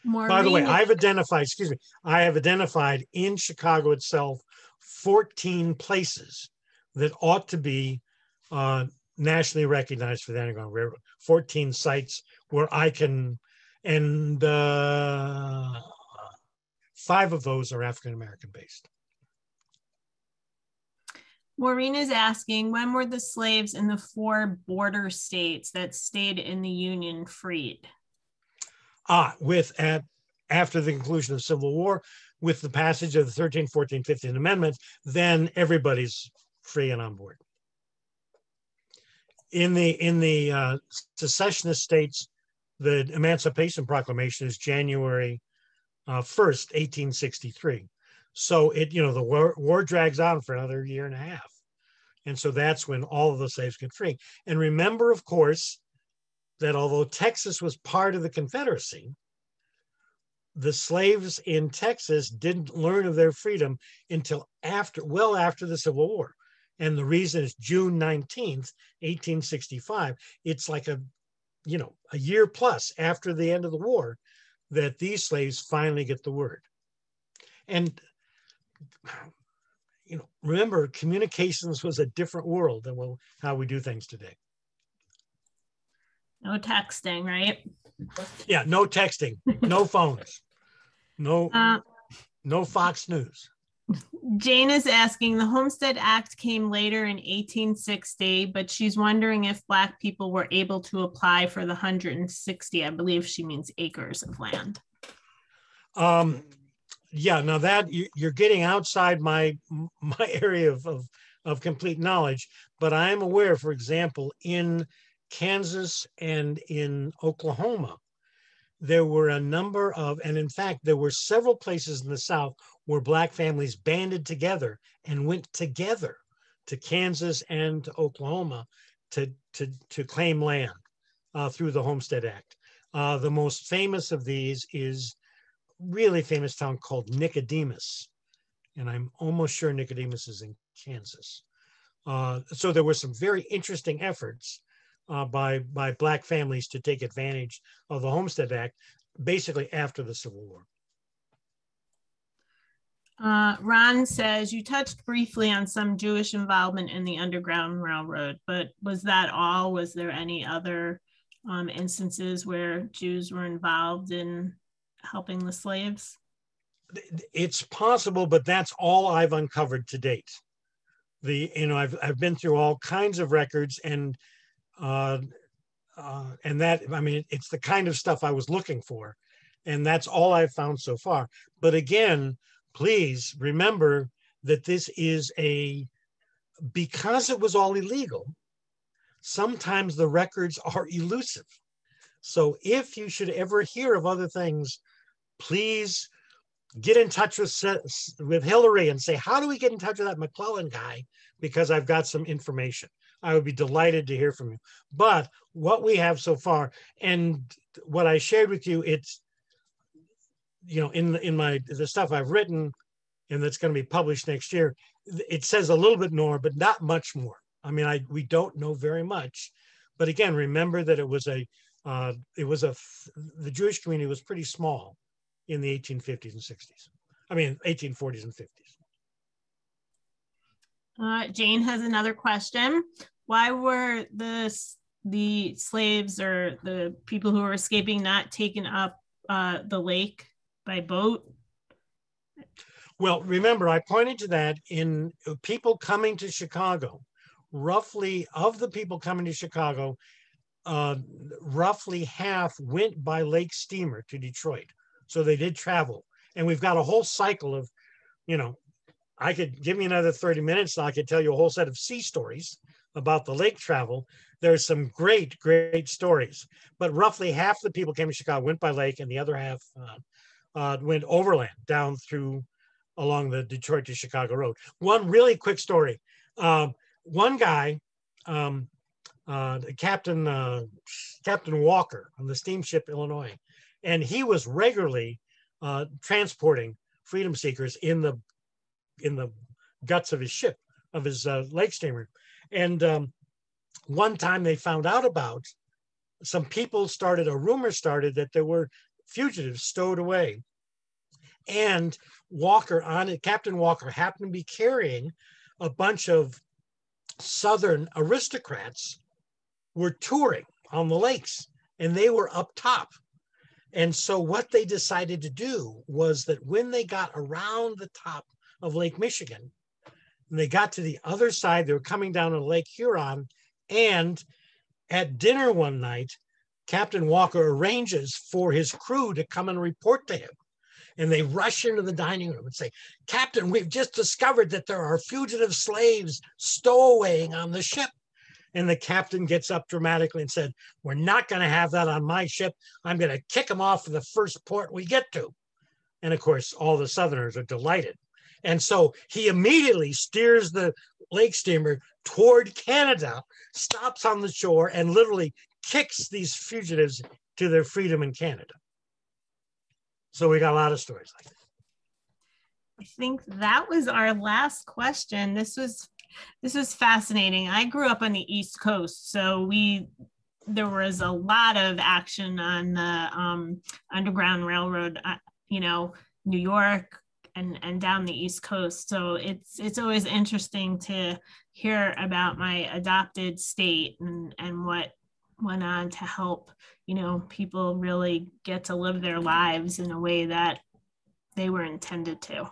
Maureen. By the way, I've identified, excuse me, I have identified in Chicago itself 14 places that ought to be uh, nationally recognized for the Underground Railroad. 14 sites where I can, and uh, five of those are African American based. Maureen is asking, when were the slaves in the four border states that stayed in the Union freed? Ah, with at after the conclusion of the Civil War, with the passage of the 13, 14, 15 amendments, then everybody's free and on board. In the in the uh, secessionist states, the Emancipation Proclamation is January uh, 1st, 1863. So it, you know, the war, war drags on for another year and a half. And so that's when all of the slaves get free. And remember, of course, that although Texas was part of the Confederacy, the slaves in Texas didn't learn of their freedom until after, well after the Civil War. And the reason is June 19th, 1865. It's like a, you know, a year plus after the end of the war that these slaves finally get the word. And, you know, remember, communications was a different world than how we do things today. No texting, right? Yeah, no texting, no phones, no, uh, no Fox News. Jane is asking the Homestead Act came later in 1860, but she's wondering if Black people were able to apply for the 160, I believe she means acres of land. Um, yeah, now that you're getting outside my my area of, of, of complete knowledge, but I am aware, for example, in Kansas and in Oklahoma, there were a number of, and in fact, there were several places in the South where Black families banded together and went together to Kansas and to Oklahoma to, to, to claim land uh, through the Homestead Act. Uh, the most famous of these is really famous town called Nicodemus and I'm almost sure Nicodemus is in Kansas. Uh, so there were some very interesting efforts uh, by by black families to take advantage of the Homestead Act, basically after the Civil War. Uh, Ron says you touched briefly on some Jewish involvement in the Underground Railroad, but was that all? Was there any other um, instances where Jews were involved in helping the slaves? It's possible, but that's all I've uncovered to date. The you know I've I've been through all kinds of records and uh, uh, and that I mean it's the kind of stuff I was looking for, and that's all I've found so far. But again, please remember that this is a because it was all illegal. Sometimes the records are elusive. So if you should ever hear of other things, please get in touch with with Hillary and say, how do we get in touch with that McClellan guy? Because I've got some information. I would be delighted to hear from you. But what we have so far, and what I shared with you, it's you know in in my the stuff I've written, and that's going to be published next year. It says a little bit more, but not much more. I mean, I we don't know very much, but again, remember that it was a uh, it was a the Jewish community was pretty small in the 1850s and 60s. I mean, 1840s and 50s. Uh, Jane has another question. Why were the the slaves or the people who were escaping not taken up uh, the lake by boat? Well, remember, I pointed to that in people coming to Chicago. Roughly, of the people coming to Chicago, uh, roughly half went by lake steamer to Detroit. So they did travel. And we've got a whole cycle of, you know, I could give me another 30 minutes. and I could tell you a whole set of sea stories about the lake travel. There's some great, great stories. But roughly half the people came to Chicago went by lake, and the other half uh, uh, went overland down through along the Detroit to Chicago road. One really quick story. Um, one guy, um, uh, Captain uh, Captain Walker on the steamship Illinois, and he was regularly uh, transporting freedom seekers in the in the guts of his ship, of his uh, lake steamer. And um, one time they found out about some people started, a rumor started that there were fugitives stowed away. And Walker on it, Captain Walker happened to be carrying a bunch of Southern aristocrats were touring on the lakes and they were up top. And so what they decided to do was that when they got around the top of Lake Michigan. And they got to the other side, they were coming down to Lake Huron. And at dinner one night, Captain Walker arranges for his crew to come and report to him. And they rush into the dining room and say, Captain, we've just discovered that there are fugitive slaves stowawaying on the ship. And the captain gets up dramatically and said, We're not going to have that on my ship. I'm going to kick them off of the first port we get to. And of course, all the Southerners are delighted. And so he immediately steers the lake steamer toward Canada, stops on the shore, and literally kicks these fugitives to their freedom in Canada. So we got a lot of stories like that. I think that was our last question. This was this was fascinating. I grew up on the East Coast, so we there was a lot of action on the um, Underground Railroad. Uh, you know, New York, and and down the east coast. So it's it's always interesting to hear about my adopted state and and what went on to help you know people really get to live their lives in a way that they were intended to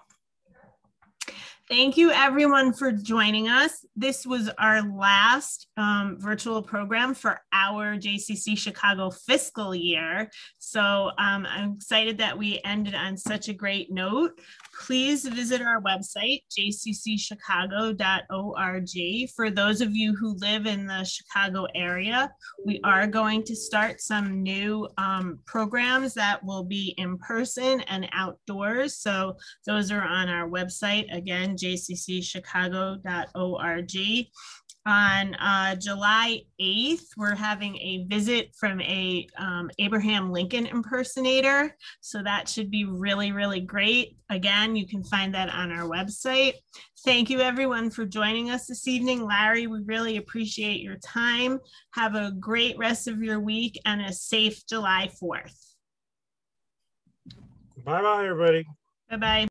Thank you everyone for joining us. This was our last um, virtual program for our JCC Chicago fiscal year. So um, I'm excited that we ended on such a great note. Please visit our website, jccchicago.org. For those of you who live in the Chicago area, we are going to start some new um, programs that will be in person and outdoors. So those are on our website, again, jccchicago.org. On uh, July 8th, we're having a visit from a um, Abraham Lincoln impersonator. So that should be really, really great. Again, you can find that on our website. Thank you everyone for joining us this evening. Larry, we really appreciate your time. Have a great rest of your week and a safe July 4th. Bye-bye, everybody. Bye-bye.